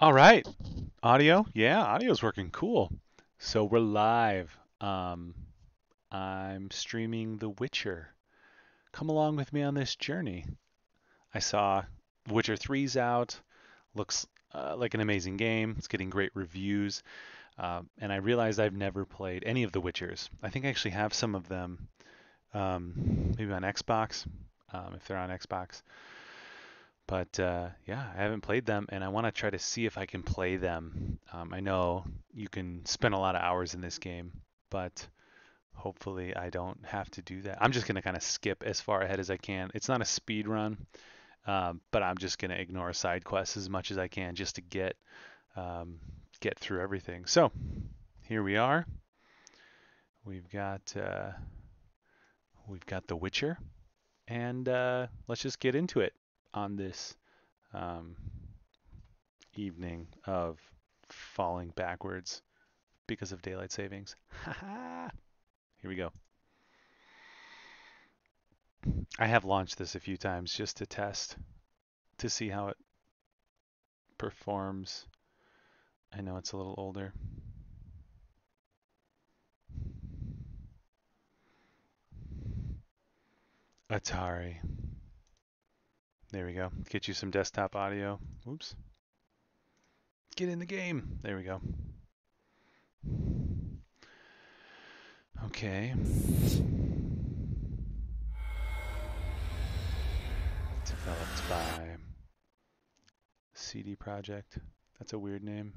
All right. Audio? Yeah, audio's working. Cool. So we're live. Um, I'm streaming The Witcher. Come along with me on this journey. I saw Witcher 3's out. Looks uh, like an amazing game. It's getting great reviews. Um, and I realized I've never played any of the Witchers. I think I actually have some of them, um, maybe on Xbox, um, if they're on Xbox. But uh, yeah, I haven't played them, and I want to try to see if I can play them. Um, I know you can spend a lot of hours in this game, but hopefully I don't have to do that. I'm just gonna kind of skip as far ahead as I can. It's not a speed run, um, but I'm just gonna ignore side quests as much as I can just to get um, get through everything. So here we are. We've got uh, we've got The Witcher, and uh, let's just get into it on this um, evening of falling backwards because of daylight savings. Here we go. I have launched this a few times just to test to see how it performs. I know it's a little older. Atari. There we go. Get you some desktop audio. Oops. Get in the game. There we go. Okay. Developed by CD Projekt. That's a weird name.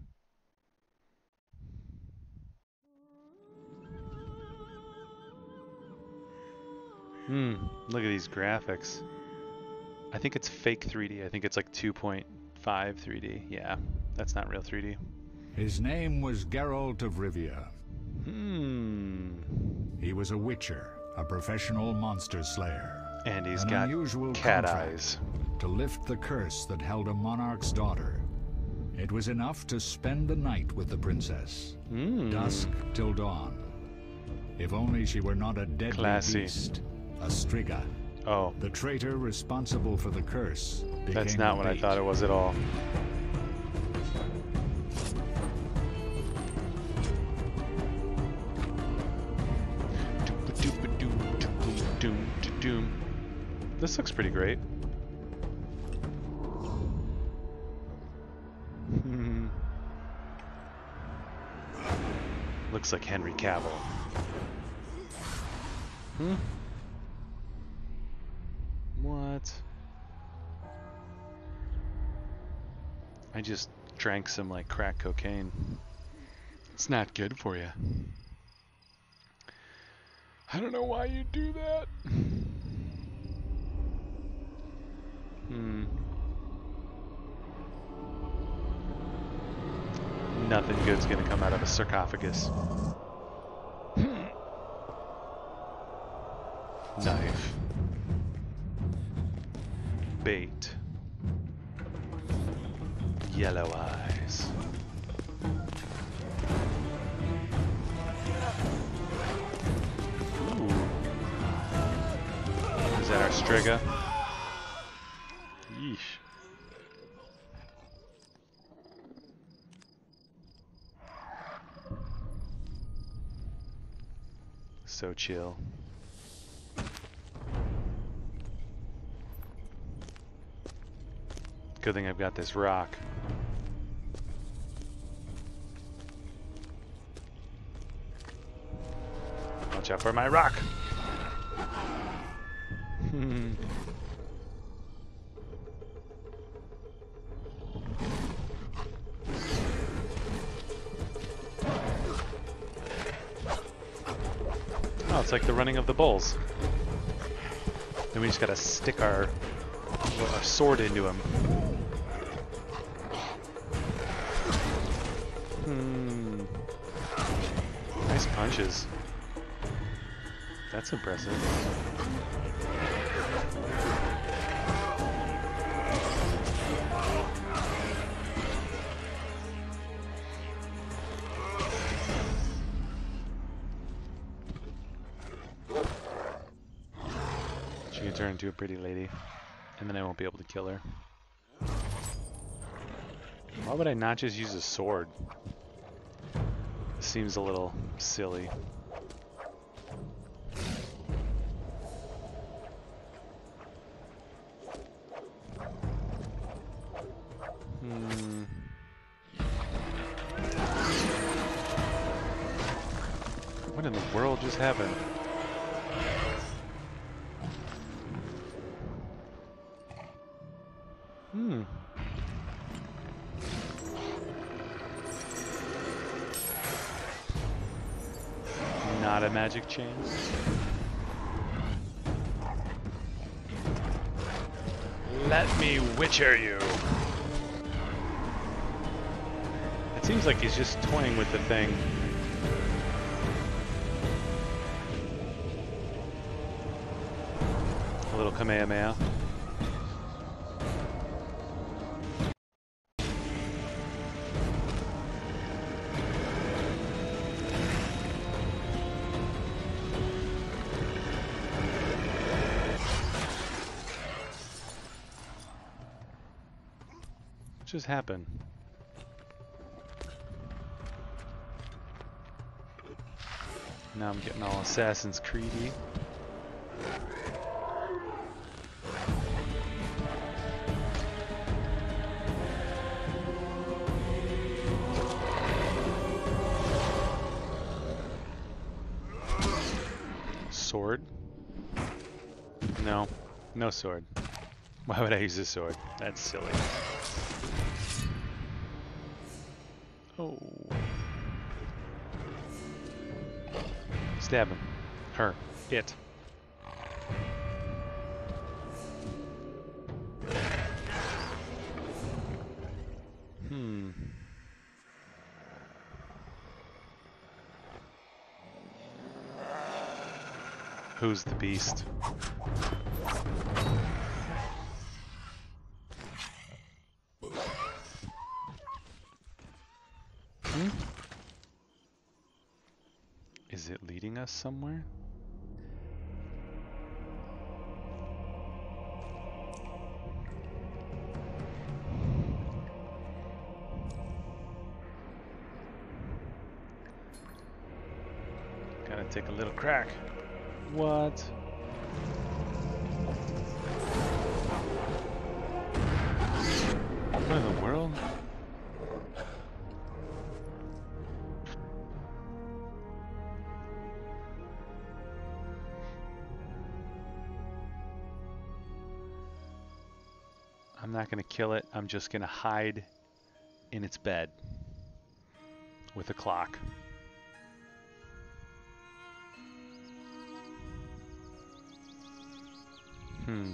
Hmm, look at these graphics. I think it's fake 3D. I think it's like 2.5 3D. Yeah, that's not real 3D. His name was Geralt of Rivia. Hmm. He was a witcher, a professional monster slayer. And he's An got unusual cat eyes. To lift the curse that held a monarch's daughter. It was enough to spend the night with the princess. Hmm. Dusk till dawn. If only she were not a deadly Classy. beast. A striga. Oh, The traitor responsible for the curse that's not what I thought it was at all. This looks pretty great. Hmm. Looks like Henry Cavill. Hmm? I just drank some like crack cocaine. It's not good for you. I don't know why you do that. Hmm. Nothing good's gonna come out of a sarcophagus. Knife. Bait. Yellow eyes. Ooh. Is that our Striga? Yeesh. So chill. Good thing I've got this rock. Watch out for my rock. Hmm. oh, it's like the running of the bulls. Then we just gotta stick our, our sword into him. Hmm. Nice punches. That's impressive. She can turn into a pretty lady, and then I won't be able to kill her. Why would I not just use a sword? Seems a little silly. Happened? Hmm. Not a magic chain. Let me witcher you. It seems like he's just toying with the thing. Kamehameha. What just happened? Now I'm getting all Assassin's Creedy. No, sword. Why would I use a sword? That's silly. Oh. Stab him. Her. It. Hmm. Who's the beast? Hmm? Is it somewhere? Gotta take a little crack. What? I'm just going to hide in its bed with a clock. Hmm.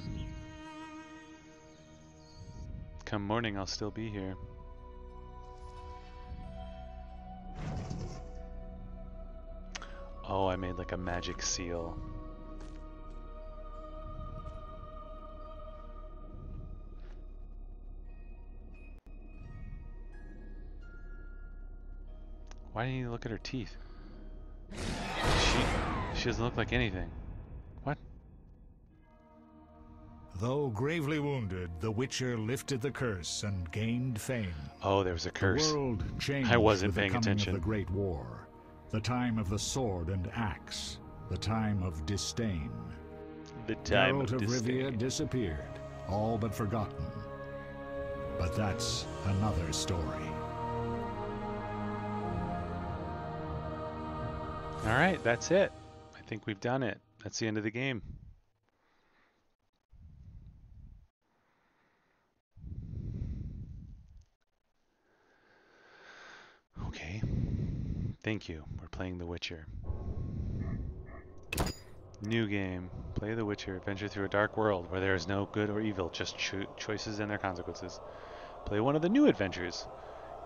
Come morning, I'll still be here. Oh, I made like a magic seal. Why didn't you look at her teeth? She, she doesn't look like anything. What? Though gravely wounded, the Witcher lifted the curse and gained fame. Oh, there was a curse. The world changed I wasn't with the paying coming attention. of the Great War, the time of the sword and axe, the time of disdain. The time Geralt of of Rivia disappeared, all but forgotten. But that's another story. All right, that's it. I think we've done it. That's the end of the game. Okay. Thank you. We're playing The Witcher. New game. Play The Witcher. Adventure through a dark world where there is no good or evil, just cho- choices and their consequences. Play one of the new adventures,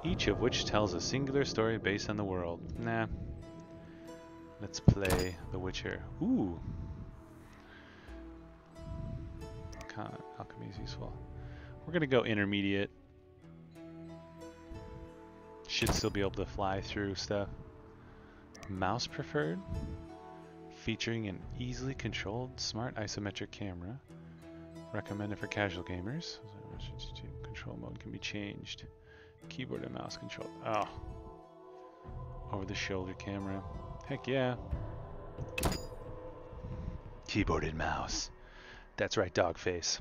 each of which tells a singular story based on the world. Nah, Let's play The Witcher. Ooh. Alchemy is useful. We're gonna go intermediate. Should still be able to fly through stuff. Mouse preferred. Featuring an easily controlled smart isometric camera. Recommended for casual gamers. Control mode can be changed. Keyboard and mouse control. Oh. Over the shoulder camera. Heck yeah. Keyboard and mouse. That's right, dog face.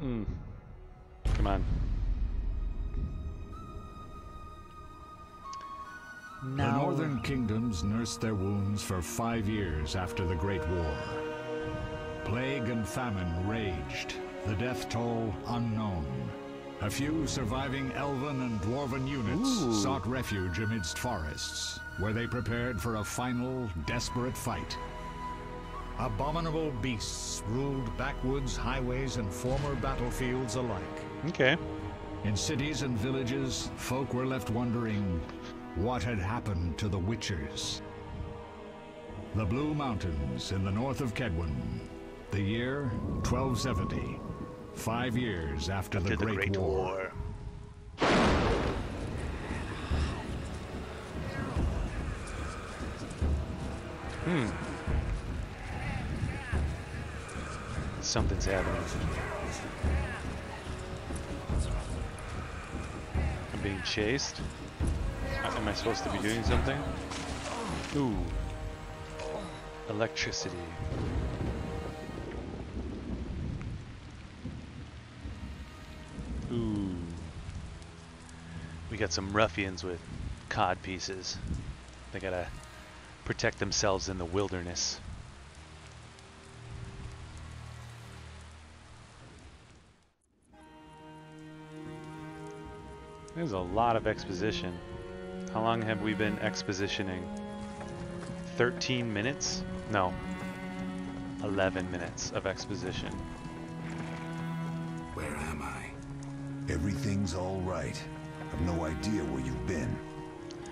Hmm. Come on. The northern kingdoms nursed their wounds for five years after the Great War. Plague and famine raged, the death toll unknown. A few surviving elven and dwarven units Ooh. sought refuge amidst forests, where they prepared for a final, desperate fight. Abominable beasts ruled backwoods, highways, and former battlefields alike. Okay. In cities and villages, folk were left wondering what had happened to the Witchers. The Blue Mountains in the north of Kaedwen. The year 1270. Five years after, After the, Great, War. Hmm. Something's happening. I'm being chased. Am I supposed to be doing something? Ooh. Electricity. We got some ruffians with cod pieces. They gotta protect themselves in the wilderness. There's a lot of exposition. How long have we been expositioning? 13 minutes? No. 11 minutes of exposition. Where am I? Everything's all right. I've no idea where you've been.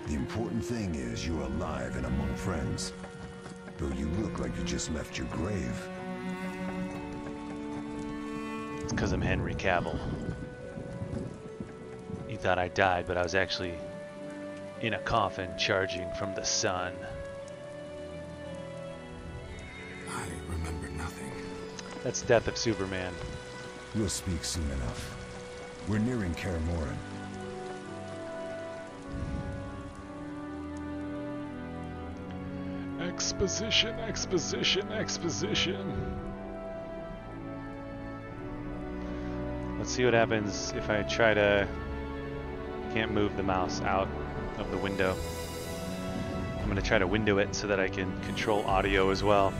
The important thing is you're alive and among friends. Though you look like you just left your grave. It's because I'm Henry Cavill. You thought I died, but I was actually in a coffin charging from the sun. I remember nothing. That's Death of Superman. We'll speak soon enough. We're nearing Kaer Morhen. Exposition, exposition, exposition. Let's see what happens if I try to. Can't move the mouse out of the window. I'm going to try to window it so that I can control audio as well.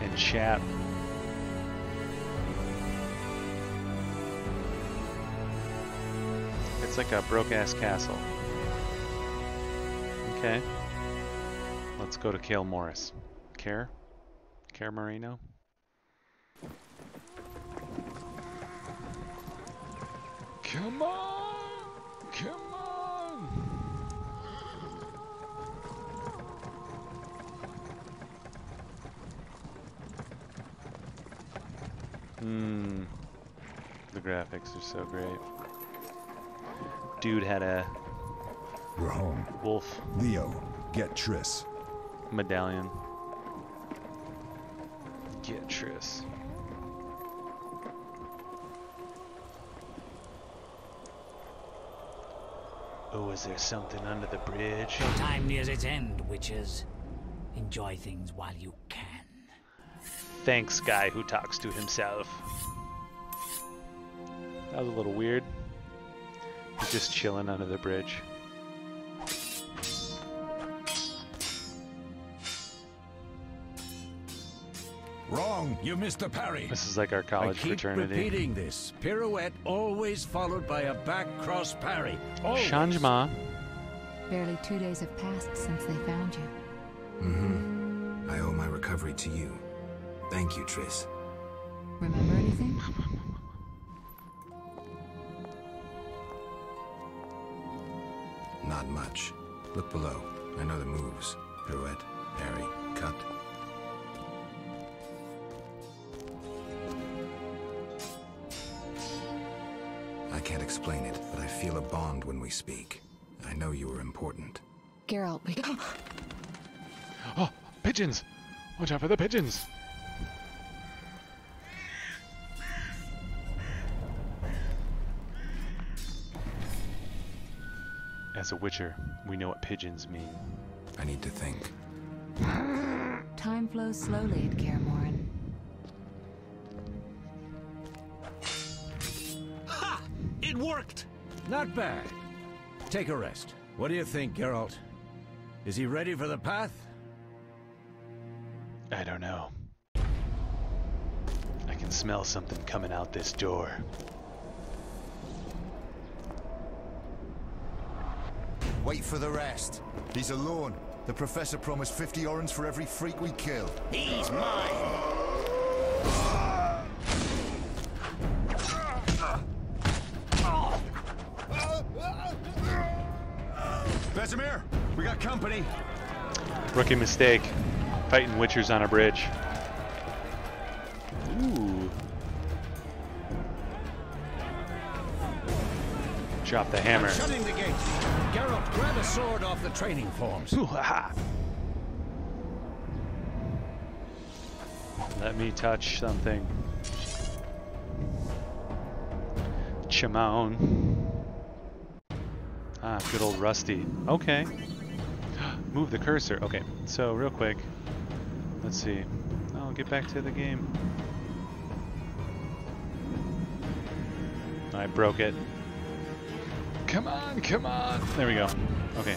And chat. It's like a broke ass castle. Okay. Let's go to Kale Morris. Care? Care Marino? Come on! Come on! Hmm. The graphics are so great. Dude had a We're home. wolf Leo, get Triss. medallion. Get Triss. Oh, is there something under the bridge? Time nears its end, witches. Enjoy things while you can. Thanks, guy who talks to himself. That was a little weird. He's just chilling under the bridge. Wrong. You missed the parry. This is like our college I college keep fraternity. repeating this. Pirouette always followed by a back cross parry. Always. Shanjma. Barely two days have passed since they found you. Mm-hmm. I owe my recovery to you. Thank you, Triss. Remember anything? Not much. Look below. I know the moves. Pirouette, parry, cut. can't explain it, but I feel a bond when we speak. I know you are important. Geralt, we... oh, pigeons! Watch out for the pigeons! As a witcher, we know what pigeons mean. I need to think. Time flows slowly at Kaer Morhen. It worked! Not bad. Take a rest. What do you think, Geralt? Is he ready for the path? I don't know. I can smell something coming out this door. Wait for the rest. He's alone. The professor promised 50 orens for every freak we kill. He's mine! We got company. Rookie mistake. Fighting witchers on a bridge. Ooh. Drop the hammer. Shutting the gate. Geralt, grab a sword off the training forms. Ooh, ha, ha. Let me touch something. Chimone. Ah, good old Rusty. Okay. Move the cursor. Okay, so real quick. Let's see. I'll get back to the game. I broke it. Come on, come on. There we go. Okay.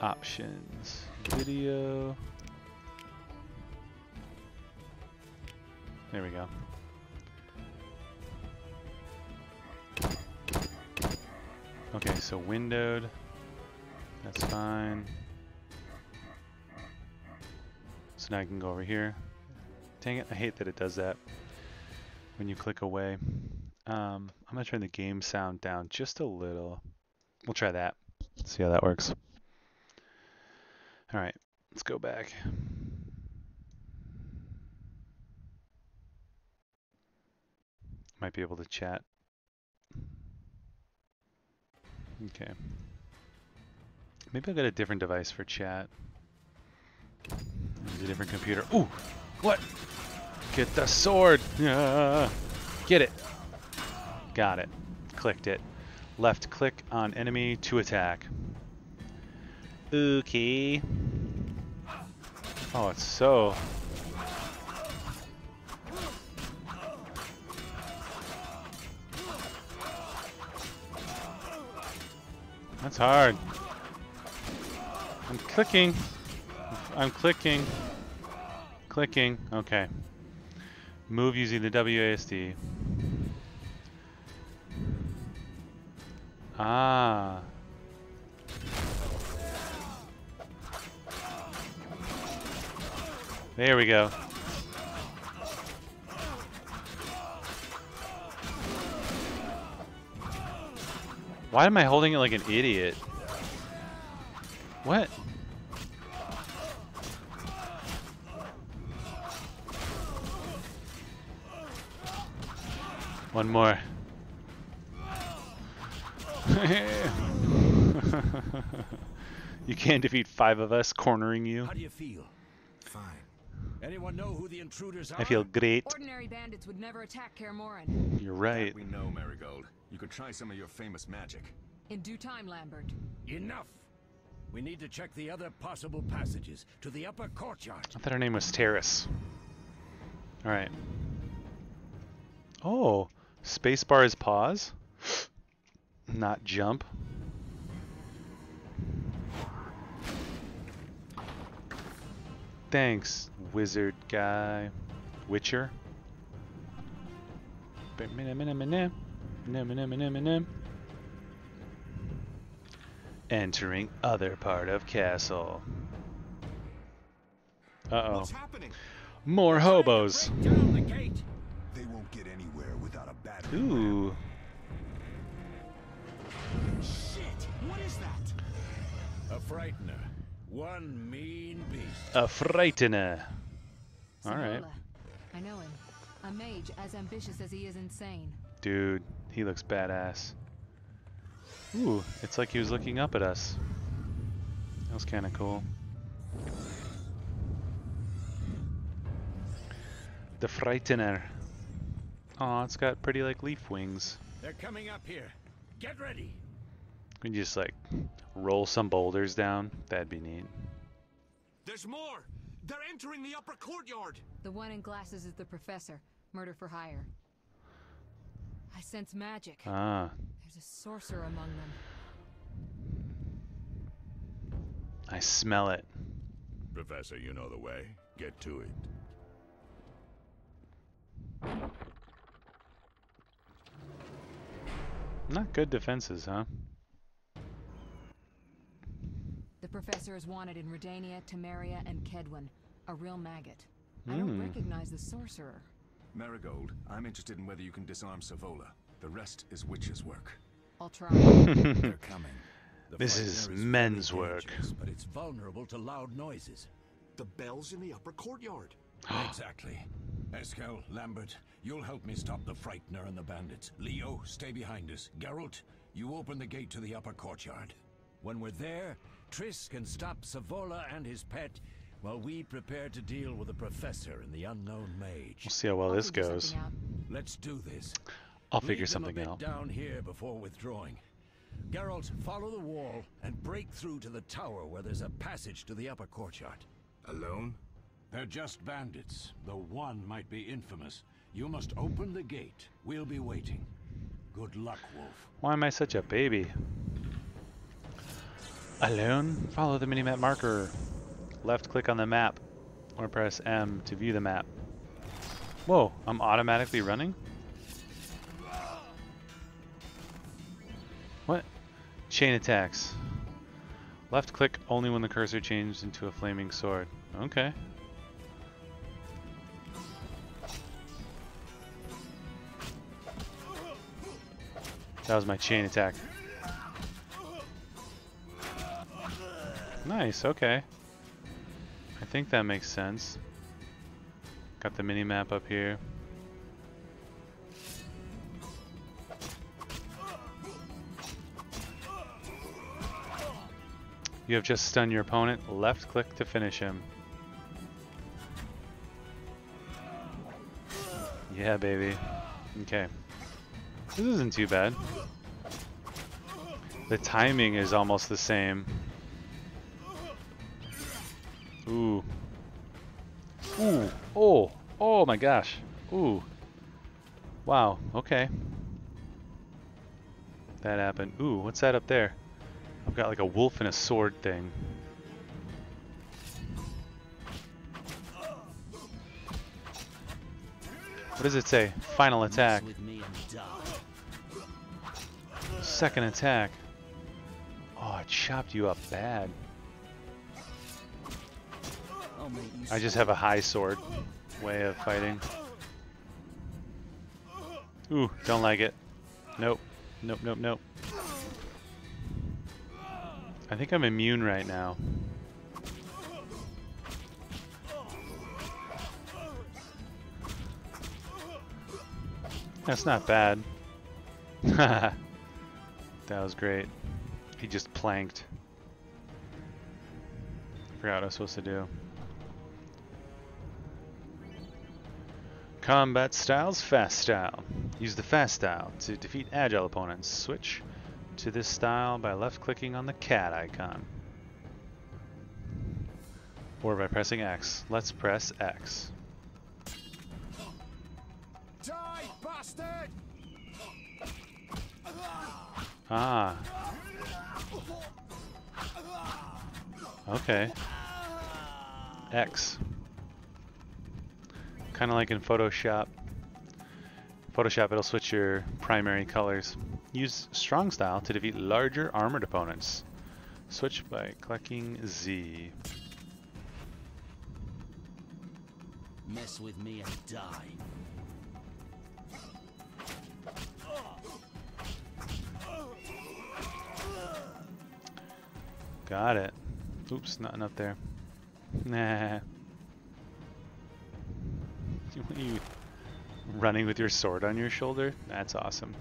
Options. Video. There we go. Okay, so windowed. That's fine. So now I can go over here. Dang it, I hate that it does that when you click away. Um, I'm going to turn the game sound down just a little. We'll try that. See how that works. All right, let's go back. Might be able to chat. Okay. Maybe I'll get a different device for chat. Use a different computer. Ooh! What? Get the sword! Yeah. Get it! Got it. Clicked it. Left click on enemy to attack. Okay. Oh, it's so... That's hard. I'm clicking. I'm clicking. Clicking. Okay. Move using the WASD. Ah. There we go. Why am I holding it like an idiot? What? One more. you can't defeat five of us cornering you. How do you feel? Fine. Anyone know who the intruders are? I feel great. Ordinary bandits would never attack Kaer Morhen. You're right. We know, Merigold. You could try some of your famous magic. In due time, Lambert. Enough! We need to check the other possible passages to the upper courtyard. I thought her name was Terrace. Alright. Oh, spacebar is pause? Not jump. Thanks, wizard guy. Witcher. Entering other part of castle. Uh-oh. More hobos. Break down the gate! They won't get anywhere without a battery. Ooh. Shit! What is that? A frightener. One mean beast. A frightener. Alright. I know him. A mage as ambitious as he is insane. Dude, he looks badass. Ooh, it's like he was looking up at us. That was kind of cool. The Frightener. Aw, it's got pretty like leaf wings. They're coming up here. Get ready. We just like roll some boulders down. That'd be neat. There's more! They're entering the upper courtyard! The one in glasses is the professor. Murder for hire. I sense magic. Ah, There's a sorcerer among them. I smell it. Professor, you know the way. Get to it. Not good defenses, huh? The professor is wanted in Redania, Temeria, and Kaedwen. A real maggot. I don't Hmm. recognize the sorcerer. Merigold, I'm interested in whether you can disarm Savolla. The rest is witch's work. I'll try. They're coming. The This fight is men's work. dangerous, But it's vulnerable to loud noises. The bell's in the upper courtyard. exactly. Eskel, Lambert, you'll help me stop the Frightener and the bandits. Leo, stay behind us. Geralt, you open the gate to the upper courtyard. When we're there, Triss can stop Savolla and his pet while we prepare to deal with the professor and the unknown mage. We'll see how well I'll this goes. Let's do this. I'll figure Leave them something a bit out. down here before withdrawing. Geralt, follow the wall and break through to the tower where there's a passage to the upper courtyard. Alone? They're just bandits, though one might be infamous. You must open the gate. We'll be waiting. Good luck, Wolf. Why am I such a baby? Alone? Follow the minimap marker. Left click on the map or press M to view the map. Whoa, I'm automatically running? What? Chain attacks. Left click only when the cursor changed into a flaming sword. Okay. That was my chain attack. Nice, okay. I think that makes sense. Got the mini map up here. You have just stunned your opponent. Left click to finish him. Yeah, baby. Okay. This isn't too bad. The timing is almost the same. Ooh. Ooh. Oh. Oh my gosh. Ooh. Wow. Okay. That happened. Ooh, what's that up there? I've got like a wolf and a sword thing. What does it say? Final attack. Second attack. Oh, it chopped you up bad. I just have a high sword way of fighting. Ooh, don't like it. Nope. Nope, nope, nope. I think I'm immune right now. That's not bad. that was great. He just planked. Forgot what I was supposed to do. Combat styles, fast style. Use the fast style to defeat agile opponents. Switch to this style by left clicking on the cat icon. Or by pressing X. Let's press X. Die, bastard! Ah. Okay. X. Kind of like in Photoshop. Photoshop, it'll switch your primary colors. Use strong style to defeat larger armored opponents. Switch by clicking Z. Mess with me and die. Got it. Oops, nothing up there. Nah. You running with your sword on your shoulder? That's awesome.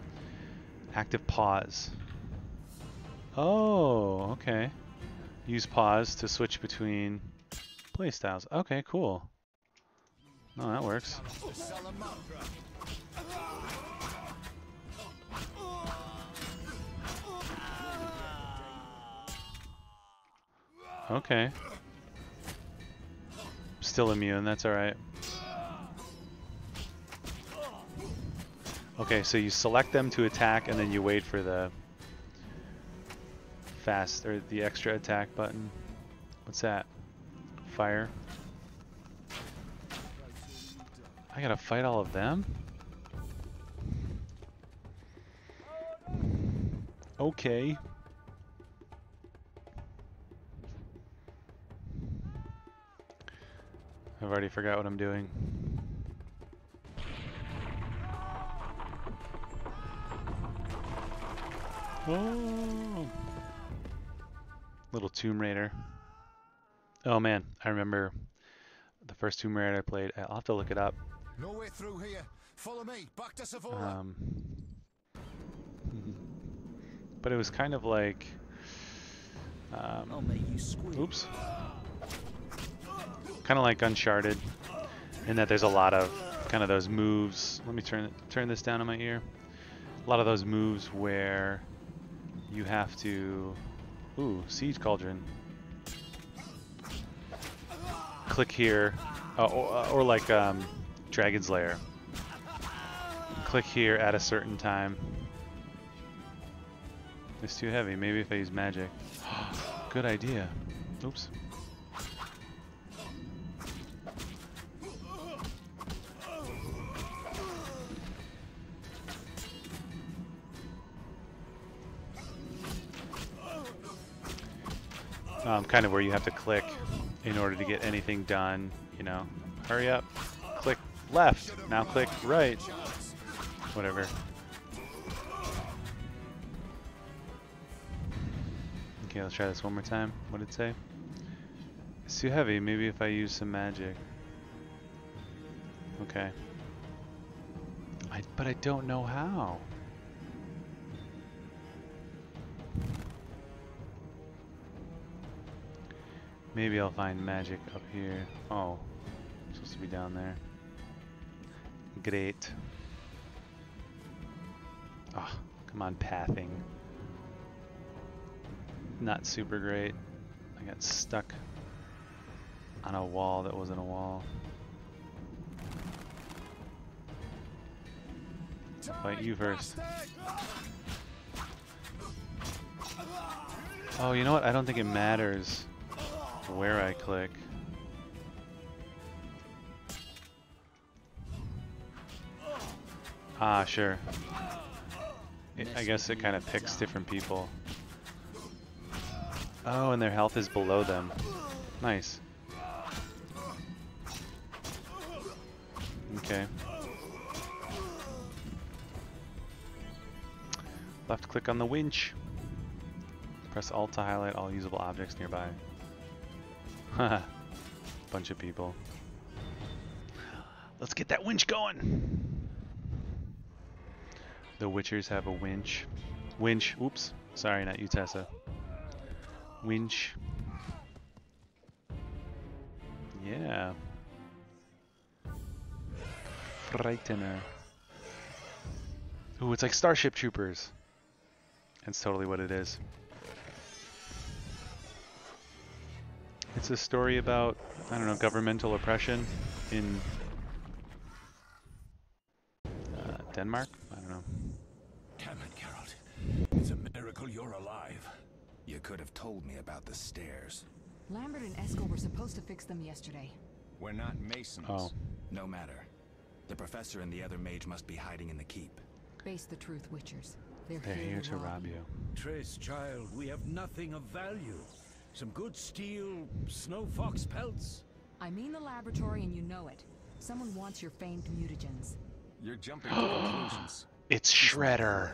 Active pause. Oh, okay. Use pause to switch between playstyles. Okay, cool. Oh, that works. Okay. Still immune, that's alright. Okay, so you select them to attack and then you wait for the fast or the extra attack button. What's that? Fire. I gotta fight all of them? Okay. I've already forgot what I'm doing. Oh. Little Tomb Raider. Oh man, I remember the first Tomb Raider I played. I'll have to look it up. No way through here. Follow me. Back to Savolla. Um, but it was kind of like. Um, oops. Kind of like Uncharted, in that there's a lot of kind of those moves. Let me turn turn this down in my ear. A lot of those moves where you have to. Ooh, siege cauldron. Click here, uh, or, or like um, Dragon's Lair. Click here at a certain time. It's too heavy. Maybe if I use magic. Good idea. Oops. Um, kind of where you have to click in order to get anything done, you know. Hurry up. Click left. Now click right. Whatever. Okay, let's try this one more time. What did it say? It's too heavy. Maybe if I use some magic. Okay. I, but I don't know how. Maybe I'll find magic up here. Oh, supposed to be down there. Great. Ah, oh, come on, pathing. Not super great. I got stuck on a wall that wasn't a wall. Fight you first. Oh, you know what? I don't think it matters where I click. Ah, sure. It, I guess it kind of picks different people. Oh, and their health is below them. Nice. Okay. Left click on the winch. Press Alt to highlight all usable objects nearby. Bunch of people. Let's get that winch going! The Witchers have a winch. Winch. Oops. Sorry, not you, Tessa. Winch. Yeah. Frightener. Ooh, it's like Starship Troopers. That's totally what it is. It's a story about, I don't know, governmental oppression in uh, Denmark? I don't know. Damn it, Geralt. It's a miracle you're alive. You could have told me about the stairs. Lambert and Eskel were supposed to fix them yesterday. We're not masons. Oh. No matter. The professor and the other mage must be hiding in the keep. Face the truth, Witchers. They're, They're here to rob you. Triss, child, we have nothing of value. Some good steel snow fox pelts. I mean the laboratory and you know it. Someone wants your famed mutagens. You're jumping to conclusions. It's Shredder.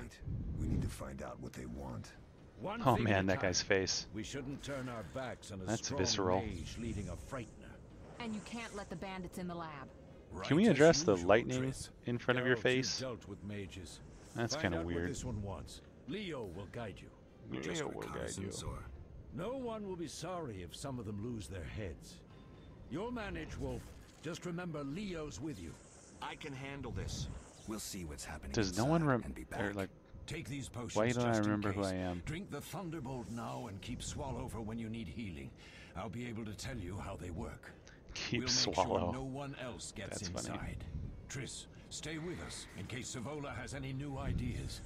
We need to find out what they want. One Oh man, that guy's face. We shouldn't turn our backs on a That's strong visceral. mage leading a frightener. And you can't let the bandits in the lab. Can we Right as address the usual, lightning Triss. in front of your Geralt, you've face? dealt with mages. That's Find kind of out what weird. this one wants. Leo will guide you. Just Yeah, we'll guide you. Reconnaissance or... No one will be sorry if some of them lose their heads. You'll manage, Wolf. Just remember Leo's with you. I can handle this. We'll see what's happening Does no one inside rem and be or back. like Take these potions Why don't I just in remember who. I am? Drink the Thunderbolt now and keep Swallow for when you need healing. I'll be able to tell you how they work. Keep we'll Swallow. Make sure no one else gets That's funny. inside. Triss, stay with us in case Savolla has any new ideas.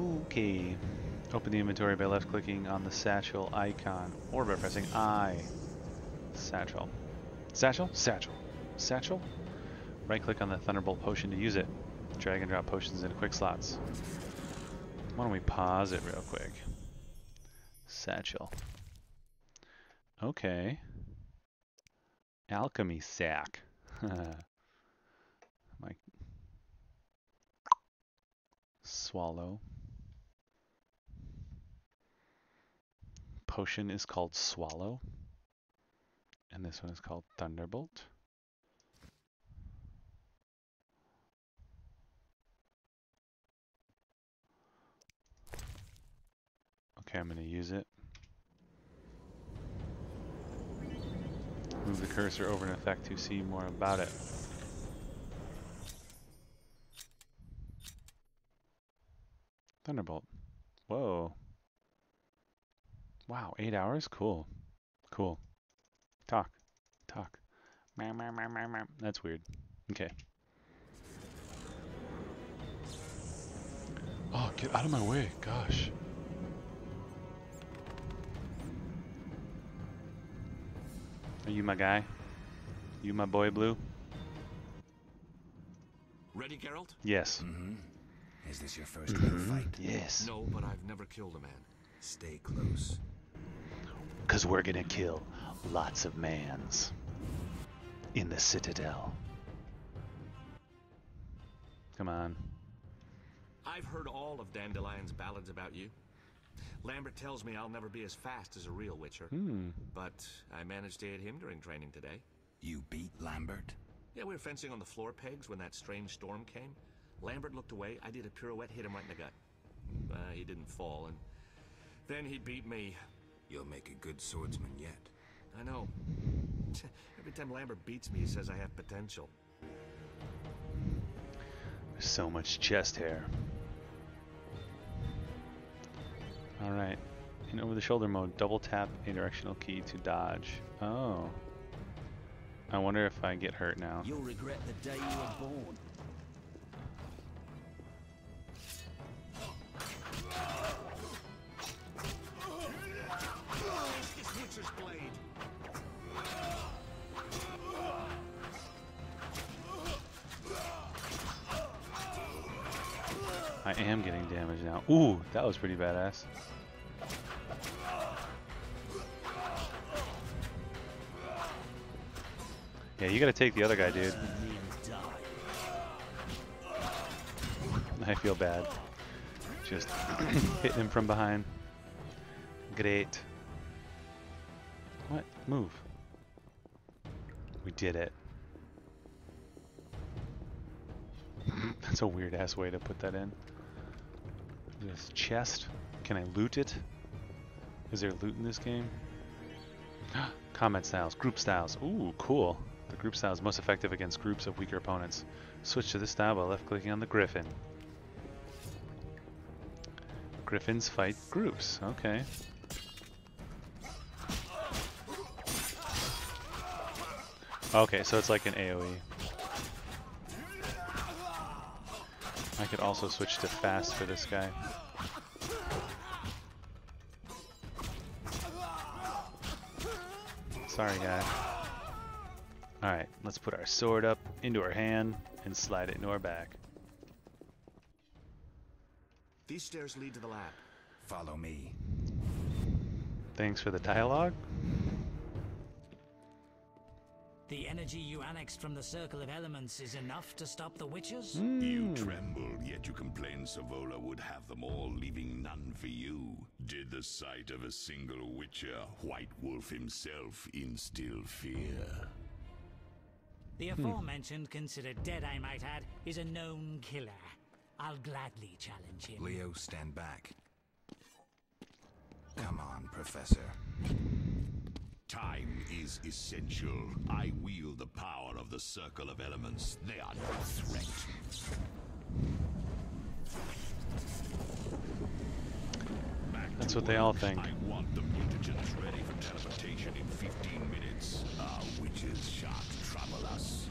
Okay. Open the inventory by left clicking on the satchel icon or by pressing I. Satchel. Satchel? Satchel. Satchel? Right click on the Thunderbolt potion to use it. Drag and drop potions into quick slots. Why don't we pause it real quick? Satchel. Okay. Alchemy sack. My swallow. Potion is called Swallow. And this one is called Thunderbolt. Okay, I'm going to use it. Move the cursor over an effect to see more about it. Thunderbolt. Whoa. Wow, eight hours? Cool. Cool. Talk. Talk. That's weird. Okay. Oh, get out of my way. Gosh. Are you my guy? You my boy, Blue? Ready, Geralt? Yes. Mm-hmm. Is this your 1st real fight? Yes. No, but I've never killed a man. Stay close. Because we're gonna kill lots of mans in the Citadel. Come on. I've heard all of Dandelion's ballads about you. Lambert tells me I'll never be as fast as a real Witcher. Hmm. But I managed to hit him during training today. You beat Lambert? Yeah, we were fencing on the floor pegs when that strange storm came. Lambert looked away. I did a pirouette, hit him right in the gut. Uh, he didn't fall, and then he beat me. You'll make a good swordsman yet. I know. Every time Lambert beats me, he says I have potential. There's So much chest hair. Alright. In over the shoulder mode, double tap a directional key to dodge. Oh. I wonder if I get hurt now. You'll regret the day you were born. I am getting damage now. Ooh, that was pretty badass. Yeah, you gotta take the other guy, dude. I feel bad. Just hitting him from behind. Great. What? Move. We did it. That's a weird ass way to put that in. This chest. Can I loot it? Is there loot in this game? Combat styles, group styles. Ooh, cool. The group style is most effective against groups of weaker opponents. Switch to this style by left clicking on the griffin. Griffins fight groups. Okay. Okay, so it's like an AoE. I could also switch to fast for this guy. Sorry, guy. Alright, let's put our sword up into our hand and slide it into our back. These stairs lead to the lab. Follow me. Thanks for the dialogue. The energy you annexed from the Circle of Elements is enough to stop the Witchers? Hmm. You trembled, yet you complained Savolla would have them all, leaving none for you. Did the sight of a single Witcher, White Wolf himself, instill fear? The hmm. aforementioned, considered dead I might add, is a known killer. I'll gladly challenge him. Leo, stand back. Come on, Professor. Time is essential. I wield the power of the Circle of Elements. They are no threat. That's what they all think. I want the mutagens ready for teleportation in 15 minutes. Our witches shan't trouble us.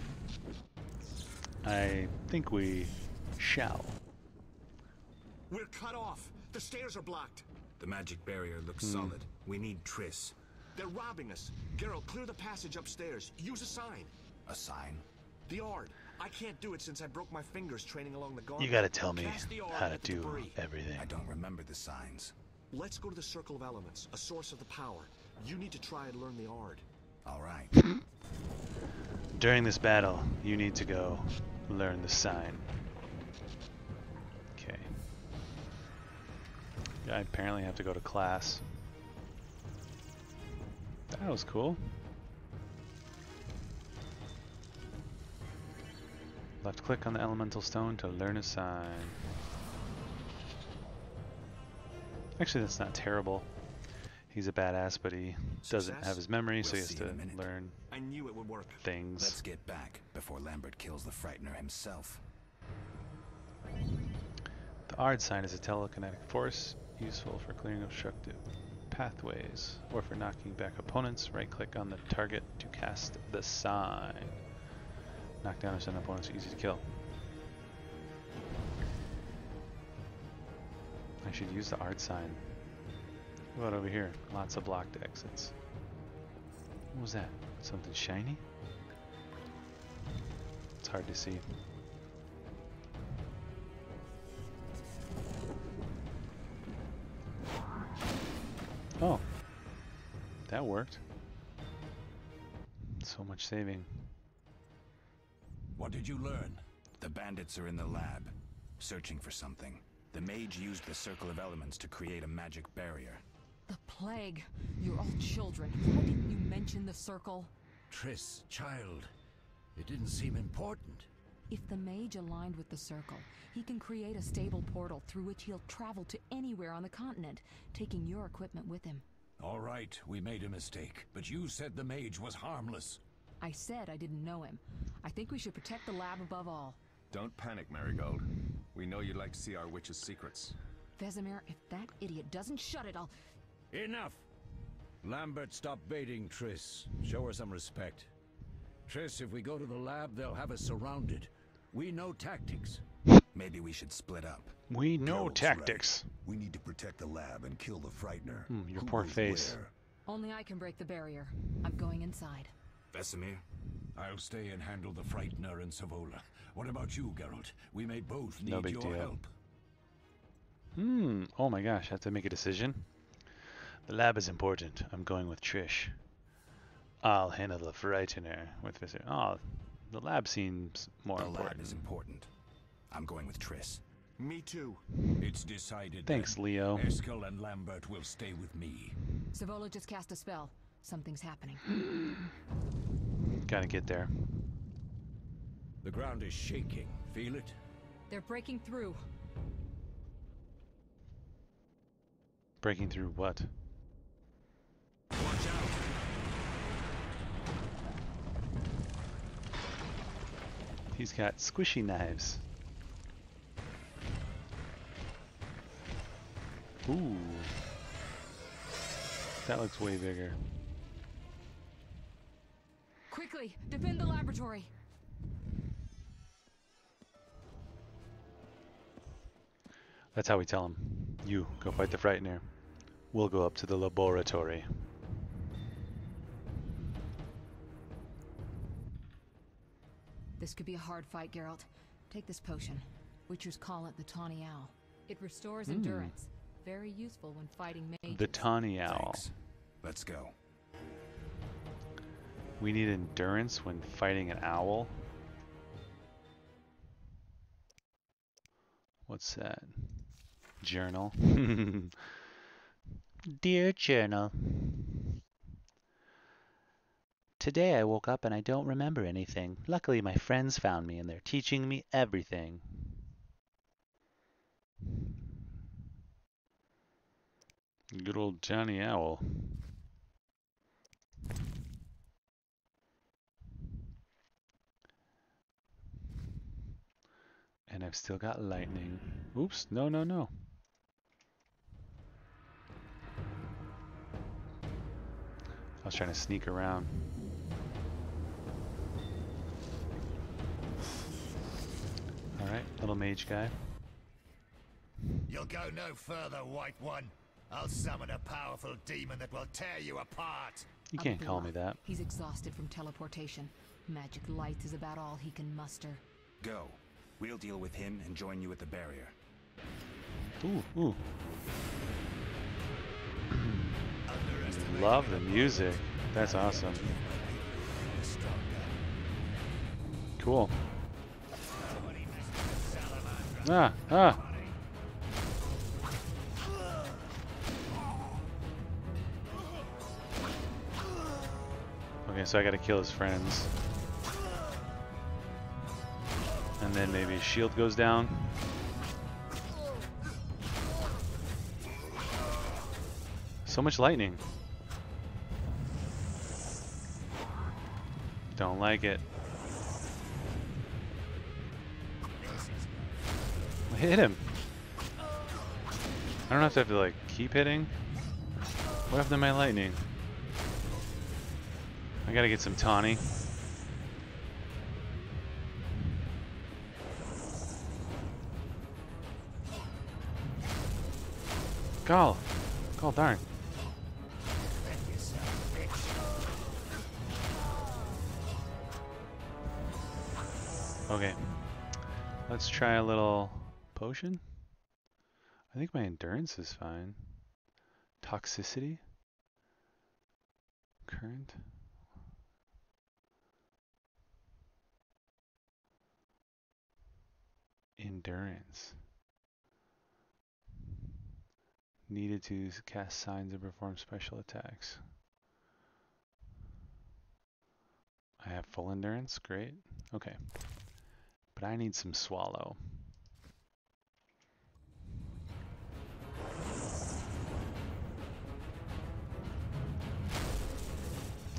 I think we shall. We're cut off. The stairs are blocked. The magic barrier looks Hmm. solid. We need Triss. They're robbing us. Geralt, clear the passage upstairs. Use a sign. A sign? The Aard. I can't do it since I broke my fingers training along the gauntlet. You gotta tell me Cast the Aard how to do debris. everything. I don't remember the signs. Let's go to the Circle of Elements, a source of the power. You need to try and learn the Aard. All right. During this battle, you need to go learn the sign. Okay. I apparently have to go to class. That was cool. Left click on the elemental stone to learn a sign. Actually, that's not terrible. He's a badass, but he doesn't have his memory, so We'll he has to in a minute. learn I knew it would work. things. Let's get back before Lambert kills the Frightener himself. The Aard sign is a telekinetic force useful for clearing obstructive pathways or for knocking back opponents. Right click on the target to cast the sign. Knockdown or send opponents easy to kill. I should use the Aard sign. What over here? Lots of blocked exits. What was that? Something shiny? It's hard to see. That worked. So much saving. What did you learn? The bandits are in the lab, searching for something. The mage used the Circle of Elements to create a magic barrier. The plague. You're all children. Why didn't you mention the circle? Triss, child. It didn't seem important. If the mage aligned with the circle, he can create a stable portal through which he'll travel to anywhere on the continent, taking your equipment with him. All right, we made a mistake, but you said the mage was harmless. I said I didn't know him. I think we should protect the lab above all. Don't panic, Merigold. We know you'd like to see our witch's secrets. Vesemir, if that idiot doesn't shut it, I'll. Enough! Lambert, stop baiting Triss. Show her some respect. Triss, if we go to the lab, they'll have us surrounded. We know tactics. Maybe we should split up. We know Geralt's tactics. right. We need to protect the lab and kill the Frightener. Hmm, your Who poor face. where? Only I can break the barrier. I'm going inside. Vesemir? I'll stay and handle the Frightener and Savolla. What about you, Geralt? We may both need No big your deal. help. Hmm. Oh my gosh, I have to make a decision. The lab is important. I'm going with Trish. I'll handle the Frightener with Visitor. Oh, the lab seems more the important. lab is important. I'm going with Triss. Me too. It's decided. Thanks. Leo. Eskel and Lambert will stay with me. Savolla just cast a spell. Something's happening. Gotta get there. The ground is shaking. Feel it? They're breaking through. Breaking through what? Watch out. He's got squishy knives. Ooh. That looks way bigger. Quickly, defend the laboratory. That's how we tell him. You go fight the Frightener. We'll go up to the laboratory. This could be a hard fight, Geralt. Take this potion. Witchers call it the Tawny Owl. It restores Hmm. endurance. Very useful when fighting mages. The Tawny Owl. Thanks. Let's go. We need endurance when fighting an owl. What's that? Journal. Dear Journal. Today I woke up and I don't remember anything. Luckily my friends found me and they're teaching me everything. Good old Johnny Owl. And I've still got lightning. Oops, no, no, no. I was trying to sneak around. Alright, little mage guy. You'll go no further, White One. I'll summon a powerful demon that will tear you apart. You can't call me that. He's exhausted from teleportation. Magic lights is about all he can muster. Go. We'll deal with him and join you at the barrier. Ooh, ooh. Love the music. That's awesome. Cool. Ah, ah. Okay, so I gotta kill his friends. And then maybe his shield goes down. So much lightning. Don't like it. Hit him. I don't have to have to like keep hitting. What happened to my lightning? I gotta get some tawny. Gall. Gall darn. Okay. Let's try a little potion. I think my endurance is fine. Toxicity. Current. Endurance. Needed to cast signs and perform special attacks. I have full endurance, great. Okay. But I need some swallow.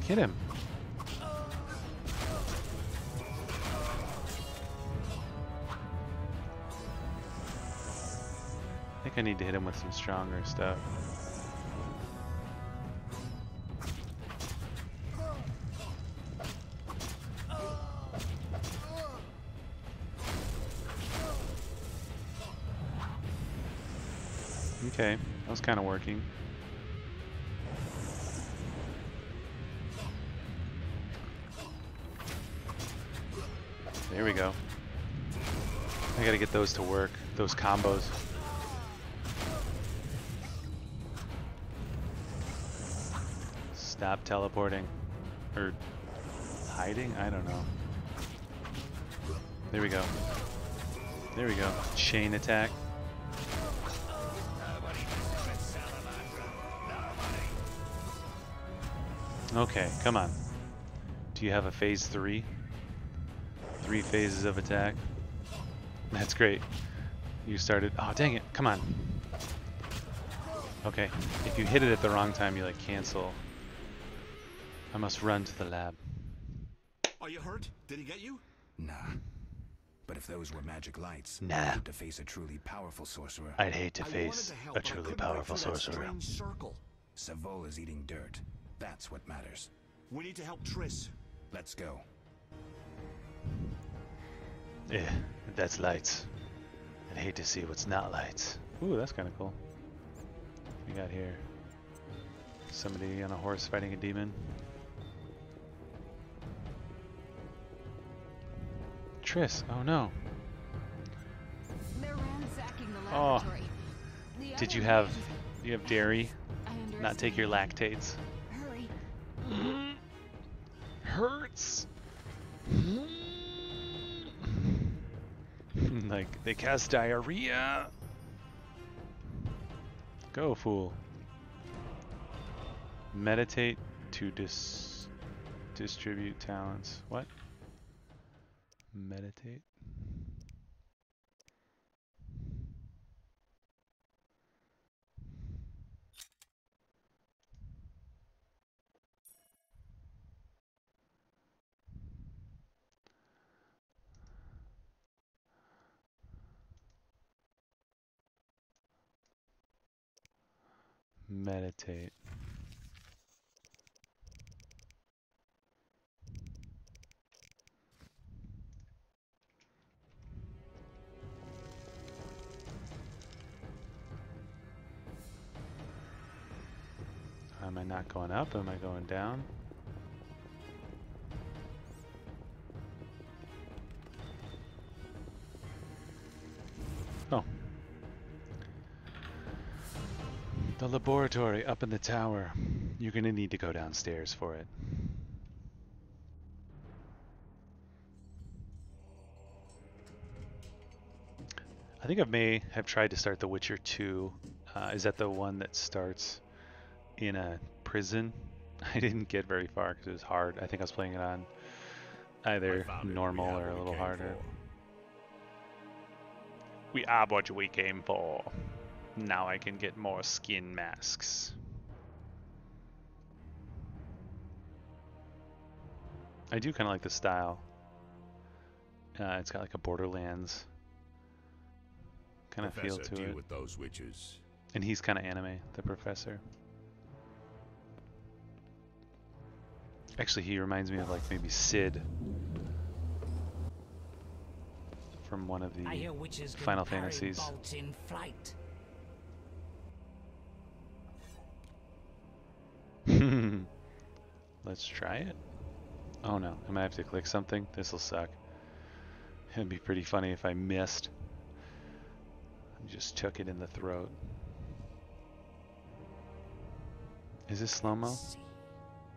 Hit him. I think I need to hit him with some stronger stuff. Okay, that was kind of working. There we go. I gotta get those to work, those combos. Stop teleporting. Or hiding? I don't know. There we go. There we go. Chain attack. Okay, come on. Do you have a phase three? Three phases of attack? That's great. You started. Oh, dang it. Come on. Okay. If you hit it at the wrong time, you like cancel. I must run to the lab. Are you hurt? Did he get you? Nah. But if those were magic lights, Nah. I'd to face a truly powerful sorcerer. I'd hate to I wanted face to help, a but truly couldn't break powerful through that sorcerer. strange circle. Savolla's eating dirt. That's what matters. We need to help Triss. Let's go. Yeah, that's lights. I'd hate to see what's not lights. Ooh, that's kind of cool. We got here somebody on a horse fighting a demon. Triss, oh no. They're ransacking the Oh. Did you have you have dairy? Not take your lactates. Hurry. Hurts. like they cast diarrhea. Go fool. Meditate to dis distribute talents. What? meditate. Meditate. Not going up? Am I going down? Oh. The laboratory up in the tower. You're going to need to go downstairs for it. I think I may have tried to start The Witcher 2. Uh, is that the one that starts in a prison. I didn't get very far because it was hard. I think I was playing it on either normal or a little harder. For. We are what we came for. Now I can get more skin masks. I do kind of like the style. Uh, it's got like a Borderlands kind of feel to it. with those witches. And he's kind of anime, the professor. Actually, he reminds me of like maybe Cid from one of the Final Fantasies. Let's try it. Oh no, I might have to click something. This will suck. It'd be pretty funny if I missed. I just took it in the throat. Is this slow-mo?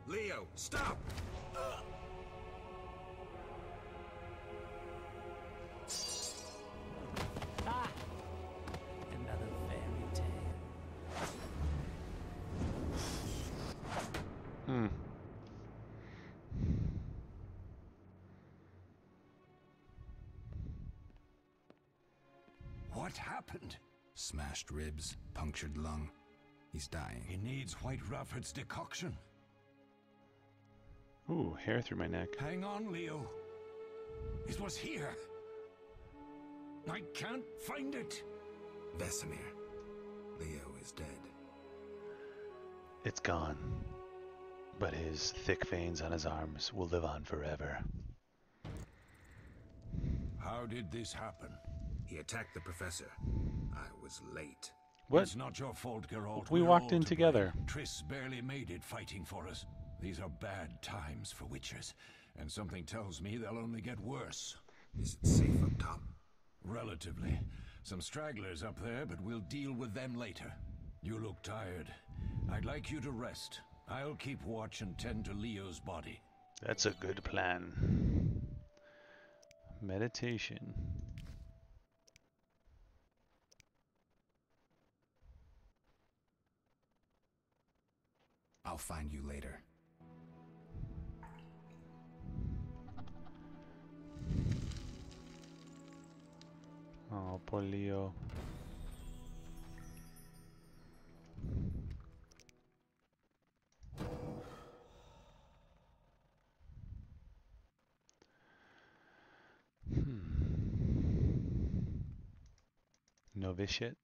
Leo, stop! Ah! Another fairy tale. Hmm. What happened? Smashed ribs, punctured lung. He's dying. He needs White Raffard's decoction. Ooh, hair through my neck. Hang on, Leo. It was here. I can't find it. Vesemir. Leo is dead. It's gone. But his thick veins on his arms will live on forever. How did this happen? He attacked the professor. I was late. What? It's not your fault, Geralt. We We're walked in to together. blame. Triss barely made it fighting for us. These are bad times for witchers, and something tells me they'll only get worse. Is it safe up top? Relatively. Some stragglers up there, but we'll deal with them later. You look tired. I'd like you to rest. I'll keep watch and tend to Leo's body. That's a good plan. Meditation. I'll find you later. Oh, poor Leo. Hmm. Novitiate?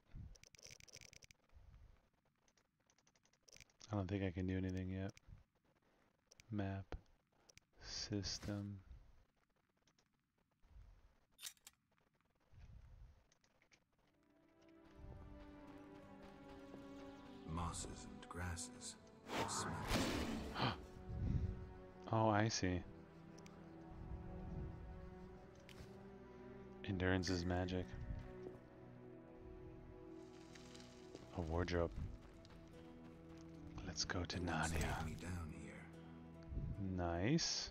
I don't think I can do anything yet. Map. System. Mosses and grasses. Oh, I see. Endurance is magic. A wardrobe. Let's go to What's Narnia. taking me down here? Nice.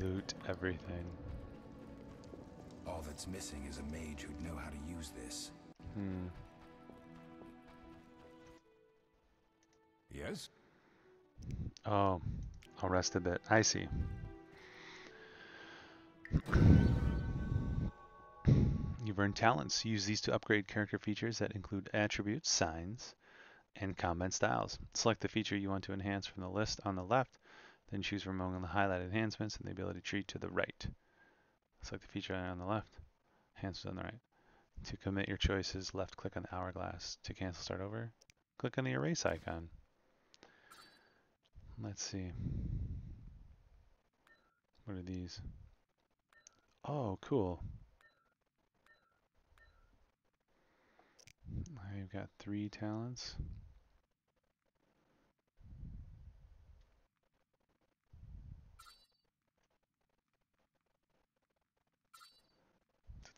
Loot everything. All that's missing is a mage who'd know how to use this. Hmm. Yes? Oh, I'll rest a bit. I see. You've earned talents. Use these to upgrade character features that include attributes, signs, and combat styles. Select the feature you want to enhance from the list on the left, then choose from among the highlighted enhancements and the ability tree to the right. Select the feature on the left, hands on the right. To commit your choices, left click on the hourglass. To cancel, start over, click on the erase icon. Let's see. What are these? Oh, cool. I've got three talents.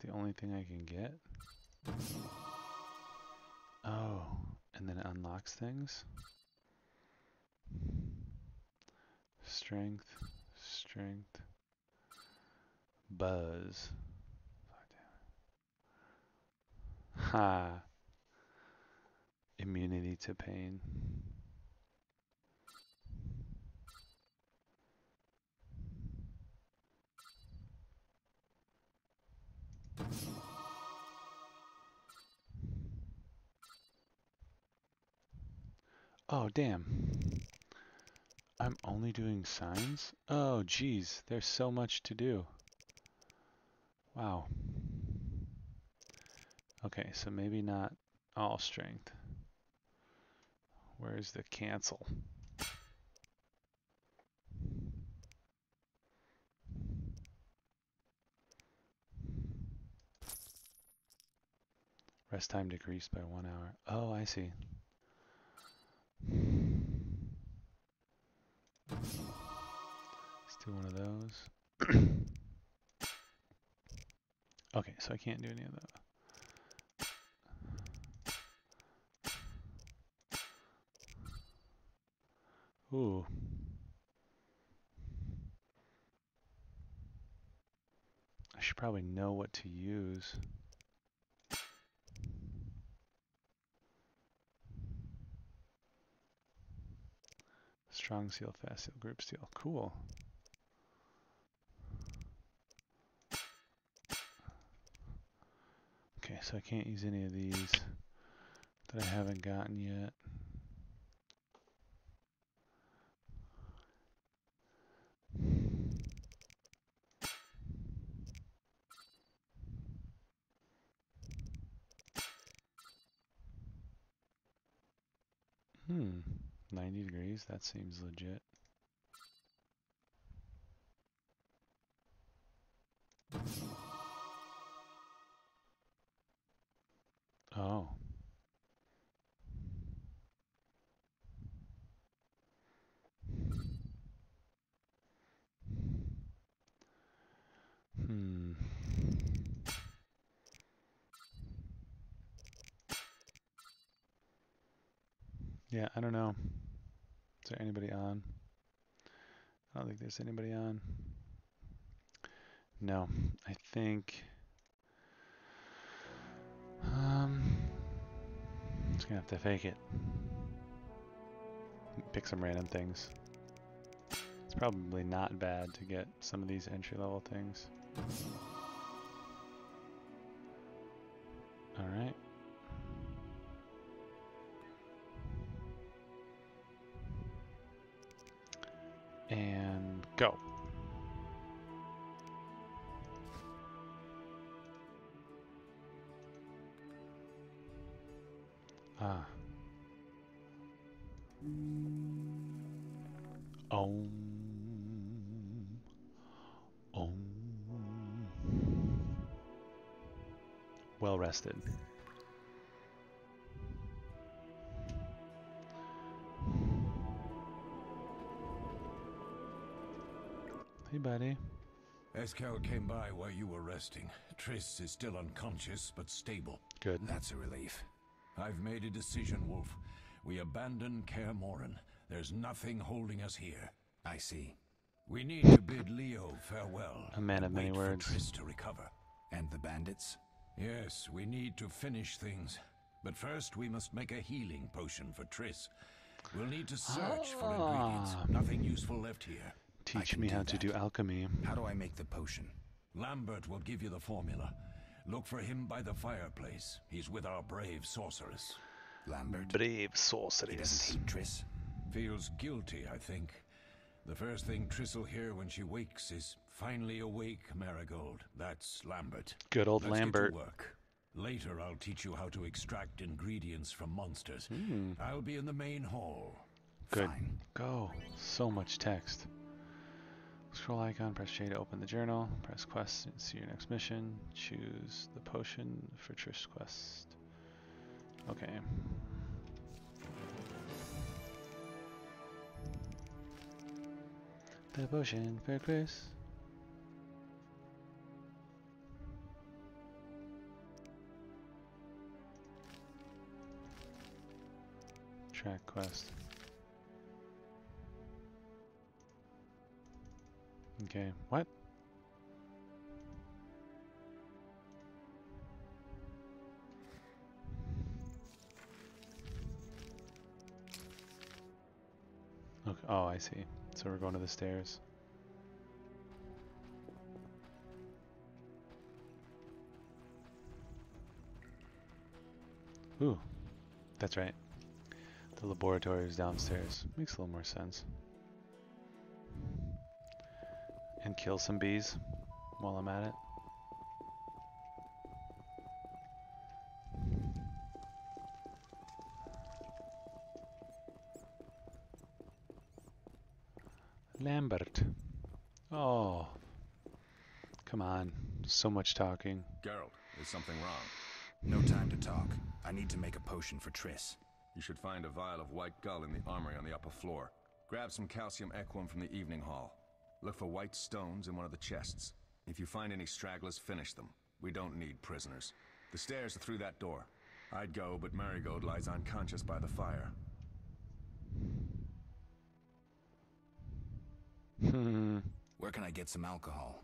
The only thing I can get? Oh, and then it unlocks things? Strength, strength, buzz. Ha! Immunity to pain. Oh, damn. I'm only doing signs? Oh, geez. There's so much to do. Wow. Okay, so maybe not all strength. Where's the cancel? Rest time decreased by one hour. Oh, I see. Let's do one of those. okay, so I can't do any of that. Ooh. I should probably know what to use. Strong seal, fast seal, group seal. Cool. Okay, so I can't use any of these that I haven't gotten yet. That seems legit. Oh. Hmm. Yeah, I don't know. Is there anybody on? I don't think there's anybody on. No, I think. Um, just gonna have to fake it. Pick some random things. It's probably not bad to get some of these entry level things. All Well rested. Hey, buddy. Eskel came by while you were resting. Triss is still unconscious, but stable. Good. That's a relief. I've made a decision, Wolf. We abandon Kaer Morhen. There's nothing holding us here. I see. We need to bid Leo farewell. A man of many wait words. For Triss to recover. And the bandits? Yes, we need to finish things. But first, we must make a healing potion for Triss. We'll need to search for ingredients. Ah. Nothing useful left here. Teach me how to do alchemy. How do I make the potion? Lambert will give you the formula. Look for him by the fireplace. He's with our brave sorceress. Lambert? Brave sorceress. he doesn't hate Triss? Feels guilty, I think. The first thing Triss will hear when she wakes is finally awake, Merigold. That's Lambert. Good old Let's Lambert. Work. Later, I'll teach you how to extract ingredients from monsters. Hmm. I'll be in the main hall. Good. Go. So much text. Scroll icon, press J to open the journal, press quest and see your next mission, choose the potion for Trish quest. Okay. The potion for Chris. Track quest. Okay, what? Okay, oh, I see. So we're going to the stairs. Ooh, that's right. The laboratory is downstairs. Makes a little more sense. And kill some bees while I'm at it. So much talking. Geralt, is something wrong? No time to talk. I need to make a potion for Triss. You should find a vial of white gull in the armory on the upper floor. Grab some calcium equum from the evening hall. Look for white stones in one of the chests. If you find any stragglers, finish them. We don't need prisoners. The stairs are through that door. I'd go, but Merigold lies unconscious by the fire. Hmm. Where can I get some alcohol?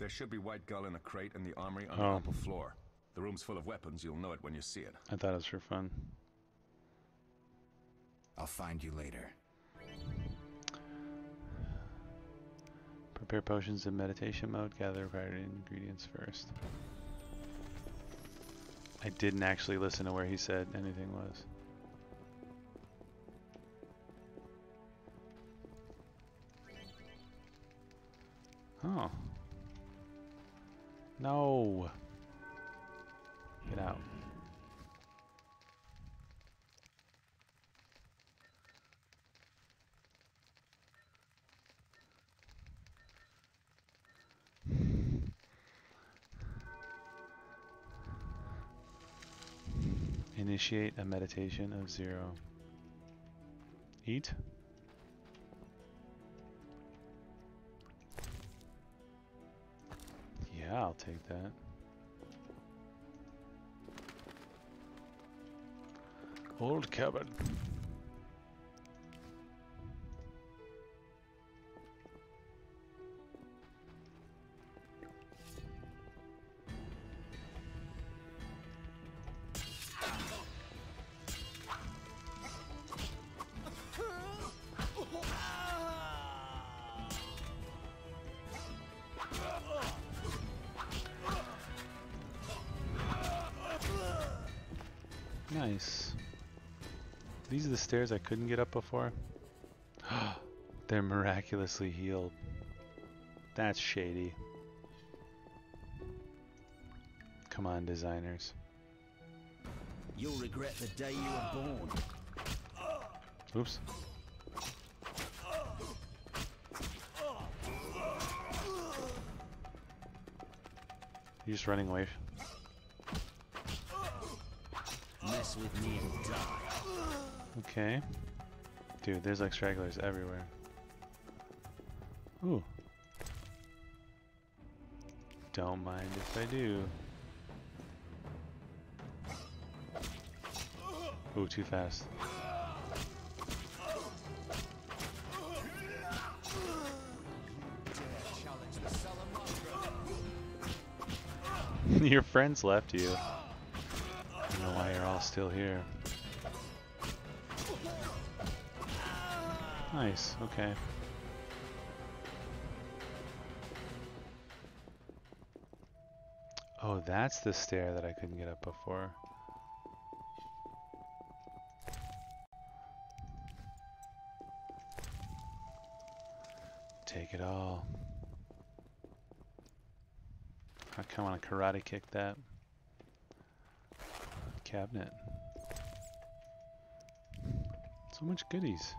There should be white gull in a crate in the armory on the Oh. upper floor. The room's full of weapons. You'll know it when you see it. I thought it was for fun. I'll find you later. Prepare potions in meditation mode. Gather required ingredients first. I didn't actually listen to where he said anything was. Oh. No. Get out. Initiate a meditation of zero. Eat? Yeah, I'll take that. Old cupboard. The stairs I couldn't get up before. They're miraculously healed. That's shady. Come on, designers. You'll regret the day you were born. Oops. You're just running away. Mess with me and die. Okay. Dude, there's like stragglers everywhere. Ooh. Don't mind if I do. Ooh, too fast. Your friends left you. I don't know why you're all still here. Nice, okay. Oh, that's the stair that I couldn't get up before. take it all. I kind of want to karate kick that cabinet. So much goodies.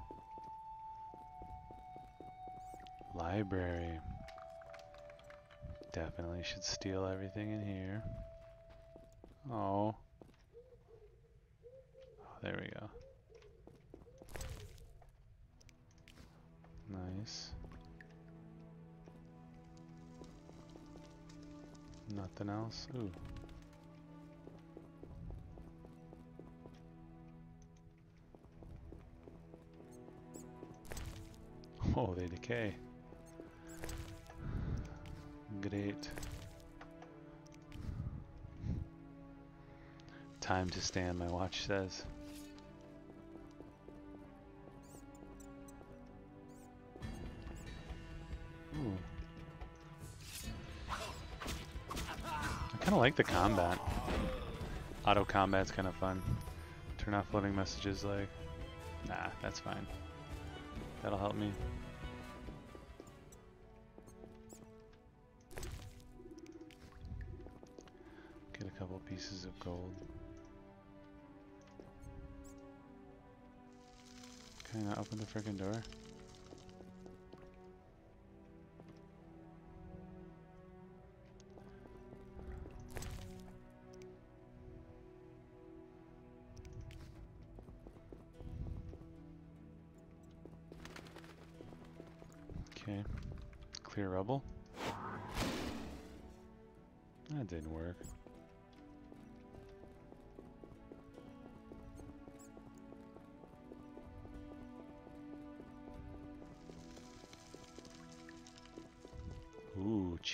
Library. Definitely should steal everything in here. Oh. Oh, there we go. Nice. Nothing else? Ooh. Oh, they decay. Great. Time to stand, my watch says. Ooh. I kind of like the combat. Auto combat's kind of fun. Turn off floating messages like, nah, that's fine. That'll help me. Pieces of gold. Can I not open the freaking door?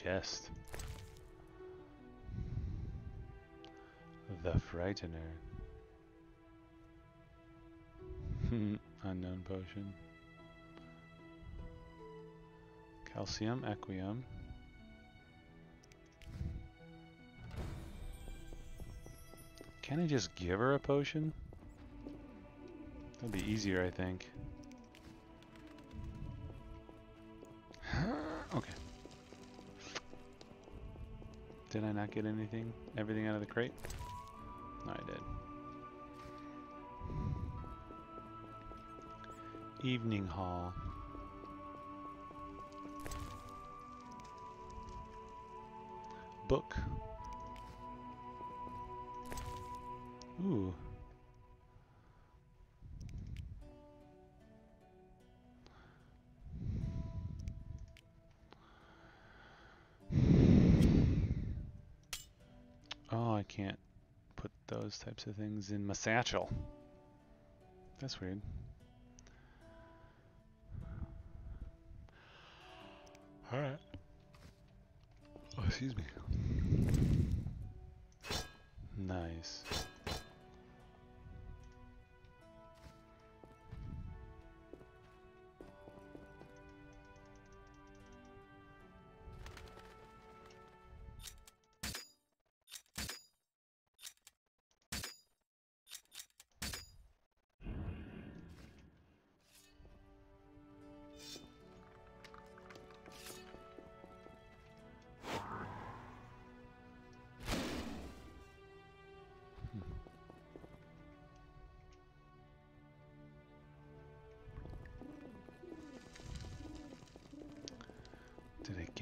Chest. The Frightener. Unknown potion. Calcium, Equum. Can I just give her a potion? That'd be easier, I think. okay. Did I not get anything? Everything out of the crate? No, I did. Evening Hall. Book. Ooh. Those types of things in my satchel. That's weird. Alright. Oh, excuse me. Nice.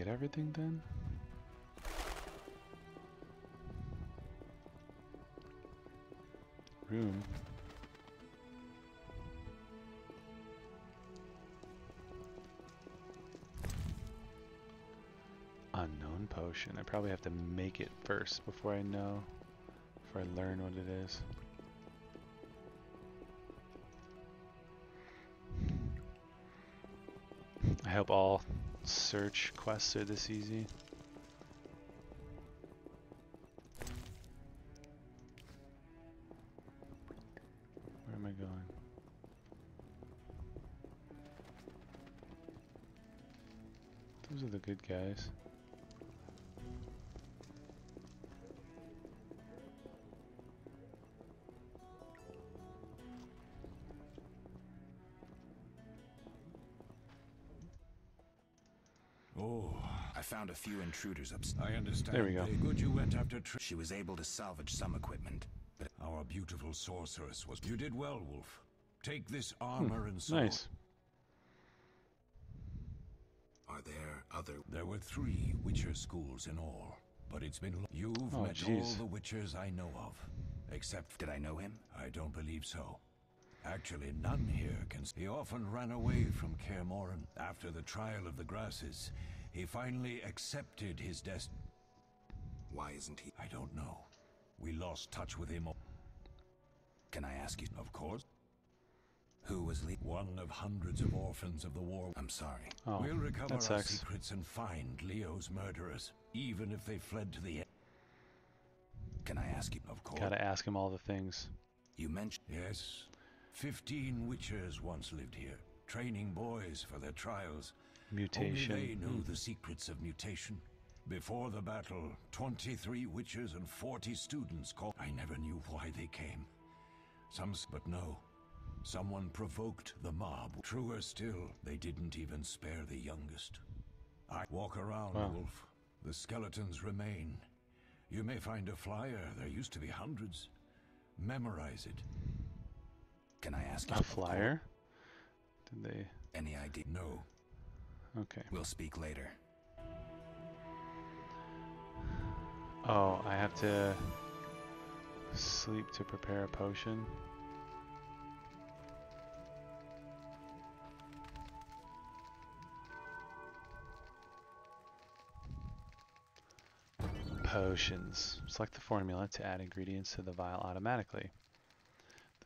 Get everything then? Room. Unknown potion. I probably have to make it first before I know, before I learn what it is. I hope all search quests are this easy. Where am I going? Those are the good guys. Oh, I found a few intruders upstairs. I understand. There we go. They good you went after Tr She was able to salvage some equipment, but Our beautiful sorceress was. You did well, Wolf. Take this armor and so. Hmm. Nice. are there other... There were three Witcher schools in all, but it's been. lo- You've Oh, met all the Witchers I know of, except. Did I know him? I don't believe so. Actually, none here can. He often ran away from Kaer Morhen after the trial of the grasses. He finally accepted his destiny. Why isn't he... I don't know. We lost touch with him. Can I ask you... Of course. Who was lead... One of hundreds of orphans of the war. I'm sorry. Oh, we'll recover our sucks. secrets and find Leo's murderers, even if they fled to the end. Can I ask you... Of course. Gotta ask him all the things. You mentioned... Yes. Fifteen witchers once lived here, training boys for their trials. Mutation. Only they knew Mm. the secrets of mutation. Before the battle, 23 witchers and 40 students called. I never knew why they came. Some, but no. Someone provoked the mob. Truer still, they didn't even spare the youngest. I walk around, Wow. Wolf. The skeletons remain. You may find a flyer. There used to be hundreds. Memorize it. Can I ask you... A flyer? Did they? Any idea? No. Okay. We'll speak later. Oh, I have to sleep to prepare a potion. Potions. Select the formula to add ingredients to the vial automatically.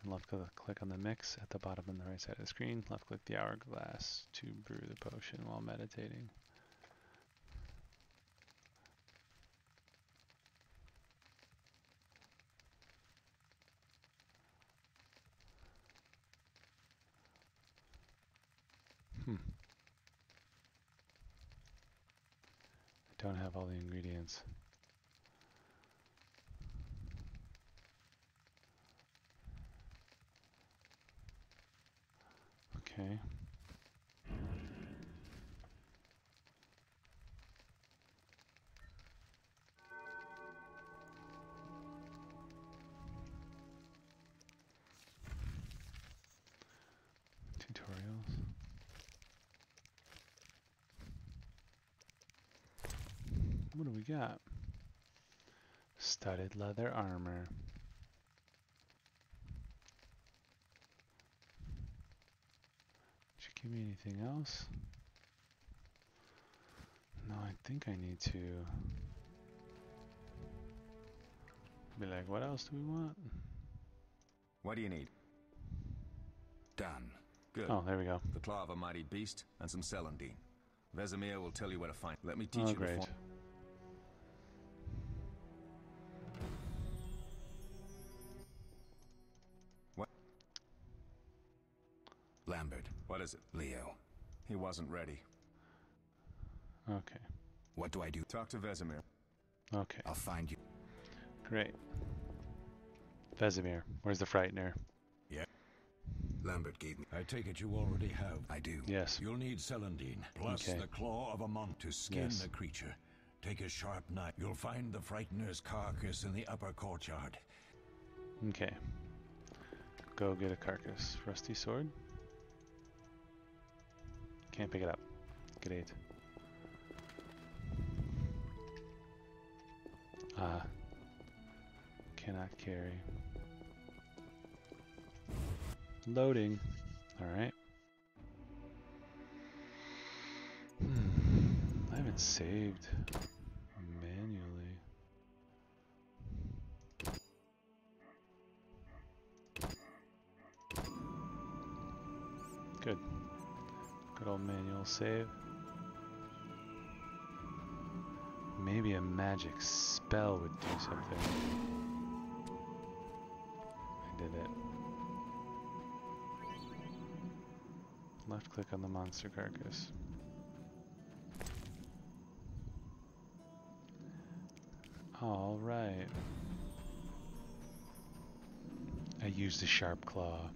Then left click on the mix at the bottom on the right side of the screen. Left click the hourglass to brew the potion while meditating. Hmm. I don't have all the ingredients. Okay. Tutorials. What do we got? Studded leather armor. Did you give me anything else? No, I think I need to be like, what else do we want? What do you need? Done. Good. Oh, there we go. The claw of a mighty beast and some celandine. Vesemir will tell you where to find. Let me teach Oh, you great. before. Lambert. What is it? Leo. He wasn't ready. Okay. What do I do? Talk to Vesemir. Okay. I'll find you. Great. Vesemir, where's the Frightener? Yeah. Lambert gave me. I take it you already have. I do. Yes. You'll need celandine, plus Okay. the claw of a monk to skin Yes. the creature. Take a sharp knife. You'll find the frightener's carcass in the upper courtyard. Okay. Go get a carcass. Rusty sword? Can't pick it up. Great. Ah. Cannot carry. Loading. Alright. Hmm. I haven't saved save. Maybe a magic spell would do something. I did it. Left click on the monster carcass. All right. I used a sharp claw.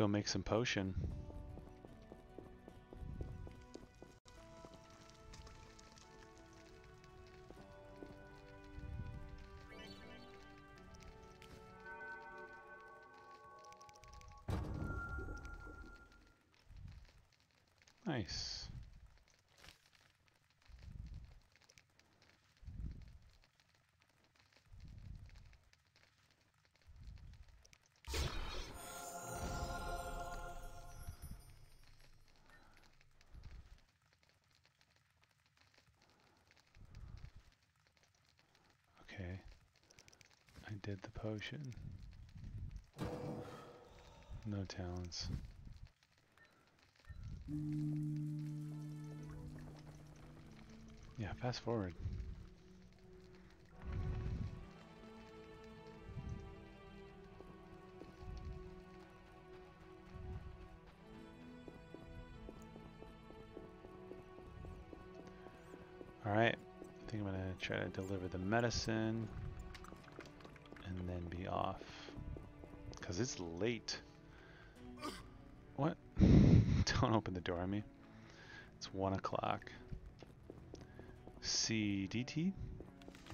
Go make some potion. Nice. Did the potion. No talents. Yeah, fast forward. Alright, I think I'm gonna try to deliver the medicine off. Because it's late. What? Don't open the door on me. It's 1 o'clock. CDT?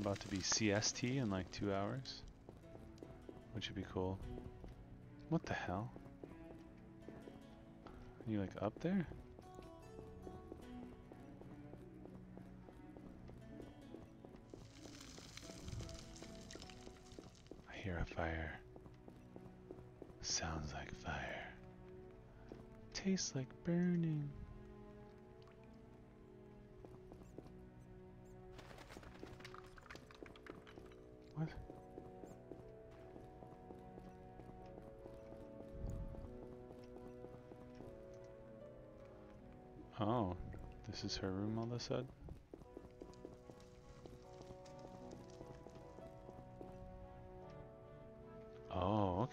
About to be CST in like two hours. Which would be cool. What the hell? Are you like up there? Fire. Sounds like fire. Tastes like burning. What? Oh, this is her room all of a sudden?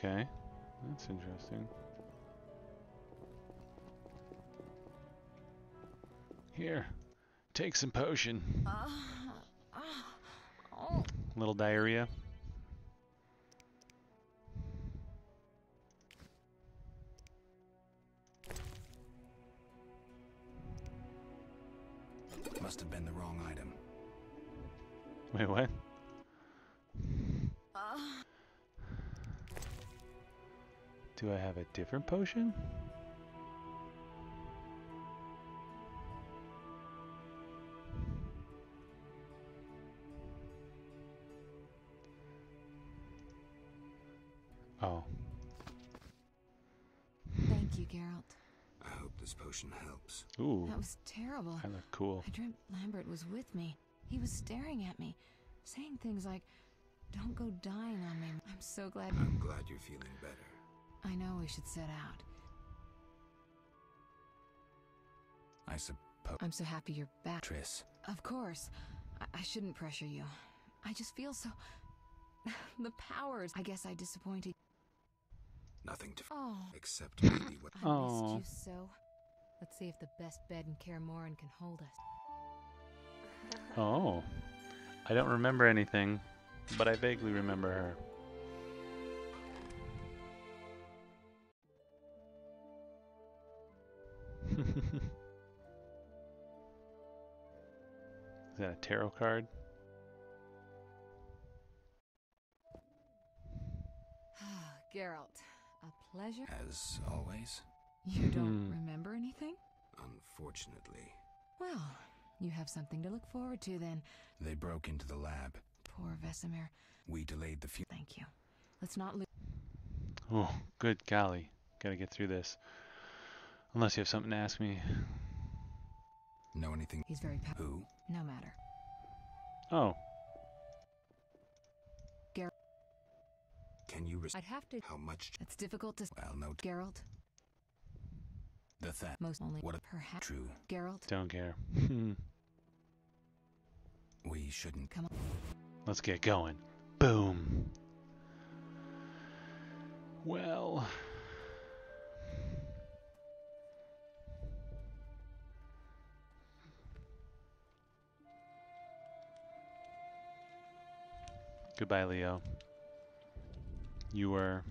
Okay. That's interesting. Here, take some potion. Uh, uh, oh. Little diarrhea. Different potion? Oh, thank you, Geralt. I hope this potion helps. ooh, That was terrible. I look cool. I dreamt Lambert was with me. He was staring at me, saying things like, Don't go dying on me. I'm so glad. I'm glad you're feeling better. I know we should set out. I suppose. I'm so happy you're back. Triss, Of course. I, I shouldn't pressure you. I just feel so. the powers. I guess I disappointed. nothing to. Oh. Except maybe what. I Aw. missed you so. Let's see if the best bed in Kaer Morhen can hold us. Oh, I don't remember anything, but I vaguely remember her. Is that a tarot card? Geralt, a pleasure. As always, You don't Hmm. remember anything? unfortunately, Well, you have something to look forward to then. they broke into the lab. Poor Vesemir. We delayed the few. Thank you. Let's not lose. Oh, good golly. Gotta get through this. Unless you have something to ask me. Know anything? He's very powerful. Who? No matter. Oh, Can you? Res- I'd have to. How much? It's difficult to. Well, no. Geralt, The that. most only. What a Perhaps. true. Geralt, don't care. Hmm. We shouldn't. come on. Let's get going. Boom. Well. Goodbye, Leo. You were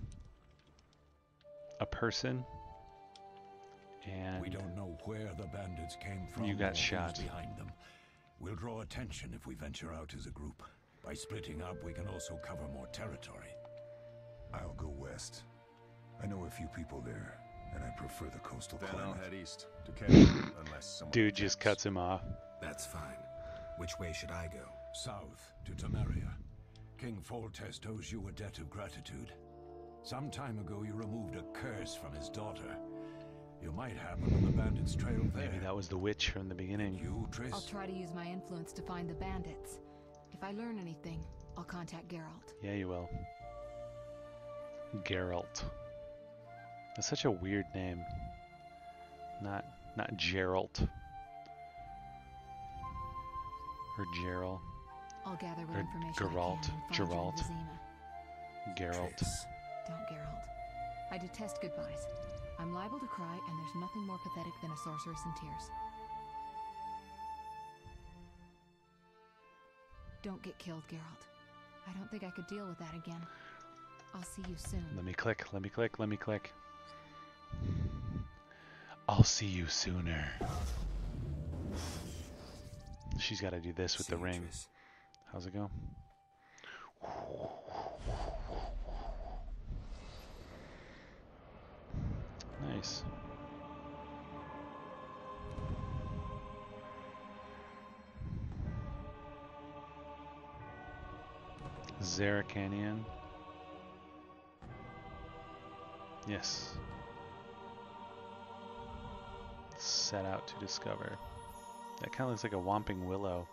a person, and we don't know where the bandits came from. You got shot. behind them. We'll draw attention if we venture out as a group. By splitting up, we can also cover more territory. I'll go west. I know a few people there, and I prefer the coastal Then climate. I'll head east to Kaedwen, unless someone dude just cuts him off. That's fine. Which way should I go? South to Temeria. King Foltest owes you a debt of gratitude. Some time ago, you removed a curse from his daughter. You might happen on the bandits' trail there. Maybe that was the witch from the beginning. You, Triss? I'll try to use my influence to find the bandits. If I learn anything, I'll contact Geralt. Yeah, you will. Geralt. That's such a weird name. Not not Geralt. Or Gerald. I'll gather what Or information Geralt. I can and find you in Geralt. Vizima. Geralt. Don't, Geralt. I detest goodbyes. I'm liable to cry, and there's nothing more pathetic than a sorceress in tears. Don't get killed, Geralt. I don't think I could deal with that again. I'll see you soon. Let me click, let me click, let me click. I'll see you sooner. She's got to do this with the ring. How's it go? Nice. Zara Canyon. Yes. Set out to discover. That kind of looks like a Whomping Willow.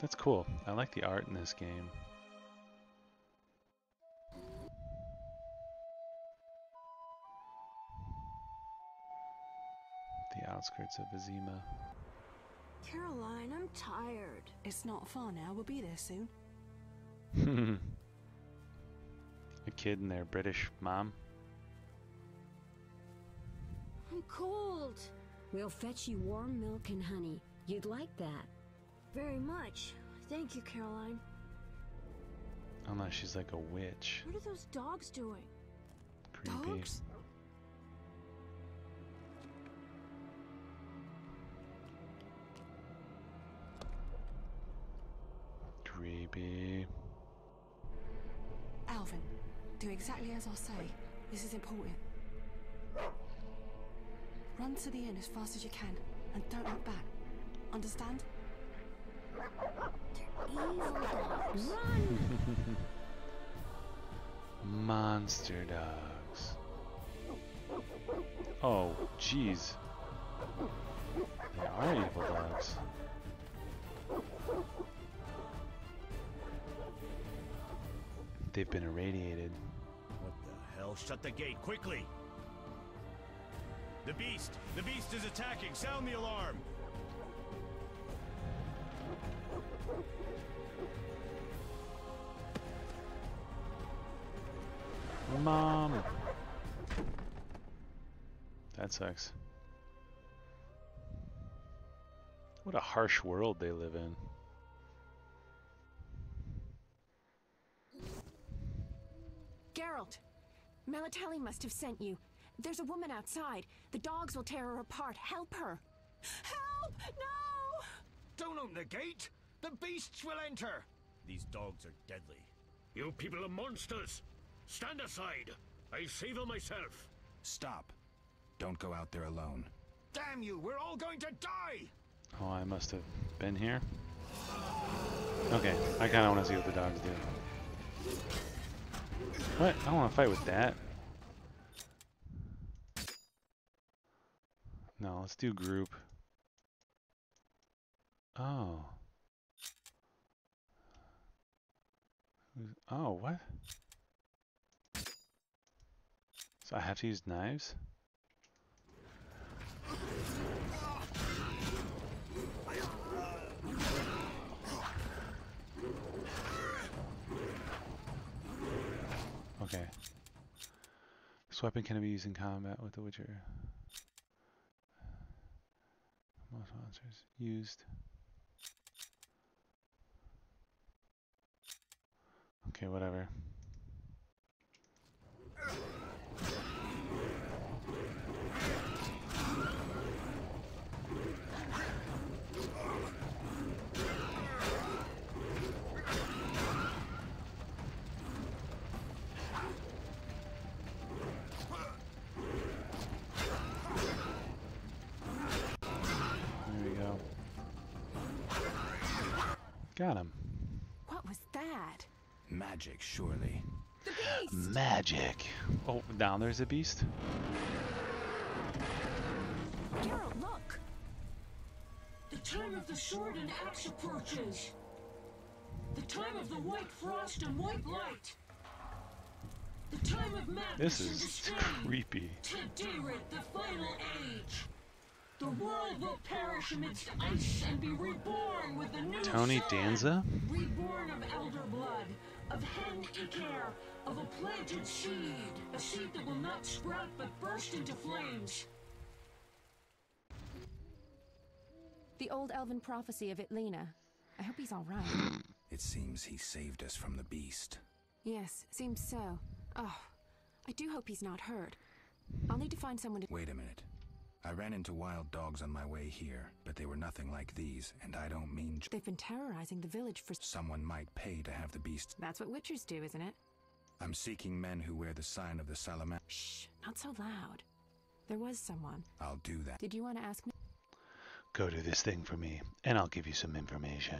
That's cool. I like the art in this game. The outskirts of Vizima. Caroline, I'm tired. It's not far now. We'll be there soon. a kid and their British mom. I'm cold. We'll fetch you warm milk and honey. You'd like that. Very much. Thank you, Caroline. Oh no, she's like a witch. What are those dogs doing? Creepy. Dogs? Creepy. Alvin, do exactly as I say. This is important. Run to the inn as fast as you can, and don't look back. Understand? Evil dogs. Run! Monster dogs. Oh, jeez. They are evil dogs. They've been irradiated. What the hell? Shut the gate, quickly! The beast! The beast is attacking! Sound the alarm! Mom! That sucks. What a harsh world they live in. Geralt, Melatelli must have sent you. There's a woman outside. The dogs will tear her apart. Help her. Help! No! Don't open the gate! The beasts will enter! These dogs are deadly. You people are monsters! Stand aside! I'll save them myself! Stop. Don't go out there alone. Damn you! We're all going to die! Oh, I must have been here. Okay, I kind of want to see what the dogs do. What? I don't want to fight with that. No, let's do group. Oh. Oh, what? So I have to use knives? Okay. This weapon can be used in combat with the Witcher. Most monsters used. Okay, whatever. Got him. What was that? Magic, surely. The beast! Magic. Oh, down there's a beast. Geralt, look! The time of the sword and axe approaches. The time of the white frost and white light. The time of madness This and is disdain. creepy. Tedd Deireadh, the final age. The world will perish amidst ice and be reborn with a new Tony sun. Danza? Reborn of elder blood, of Hen Ichaer, of a planted seed. A seed that will not sprout but burst into flames. The old elven prophecy of Ithlinne. I hope he's alright. It seems he saved us from the beast. yes, seems so. Oh, I do hope he's not hurt. I'll need to find someone to. Wait a minute. I ran into wild dogs on my way here, but they were nothing like these, and I don't mean j- They've been terrorizing the village for. someone might pay to have the beast. That's what witchers do, isn't it? I'm seeking men who wear the sign of the salamander. Shh, not so loud. There was someone. I'll do that. Did you want to ask me? Go do this thing for me, and I'll give you some information.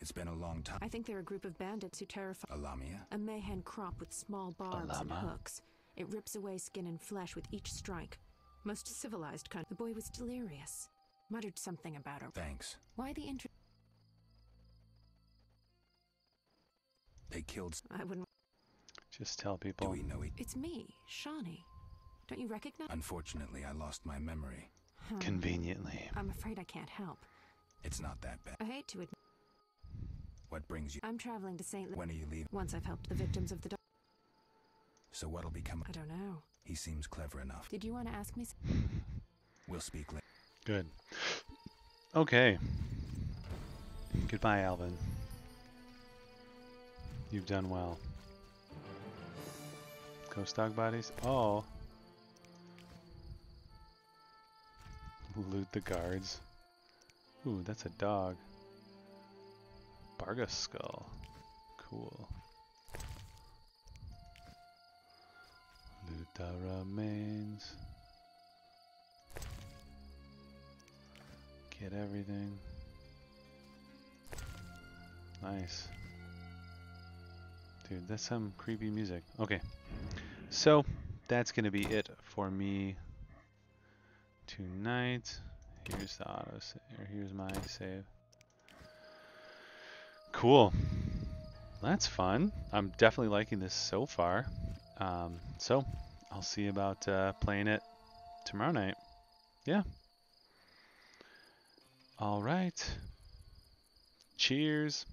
It's been a long time. I think they're a group of bandits who terrify. A lamia? A mayhen crop with small barbs and llama? hooks. It rips away skin and flesh with each strike. Most civilized country. The boy was delirious. Muttered something about her. Thanks. Why the interest? They killed. I wouldn't. Just tell people. Do people. we know each? It's me, Shani. Don't you recognize? Unfortunately, I lost my memory. Huh. Conveniently. I'm afraid I can't help. It's not that bad. I hate to admit. What brings you? I'm traveling to St. When are you leaving? Once I've helped the victims of the dog. So what'll become? I don't know. He seems clever enough. Did you want to ask me? s- We'll speak later. Good. Okay. Goodbye, Alvin. You've done well. Ghost dog bodies? Oh. Loot the guards. Ooh, that's a dog. Barga skull. Cool. The remains. Get everything. Nice. Dude, that's some creepy music. Okay. So, that's going to be it for me tonight. Here's the auto or here's my save. Cool. That's fun. I'm definitely liking this so far. Um, so, I'll see about uh, playing it tomorrow night. Yeah. All right. Cheers.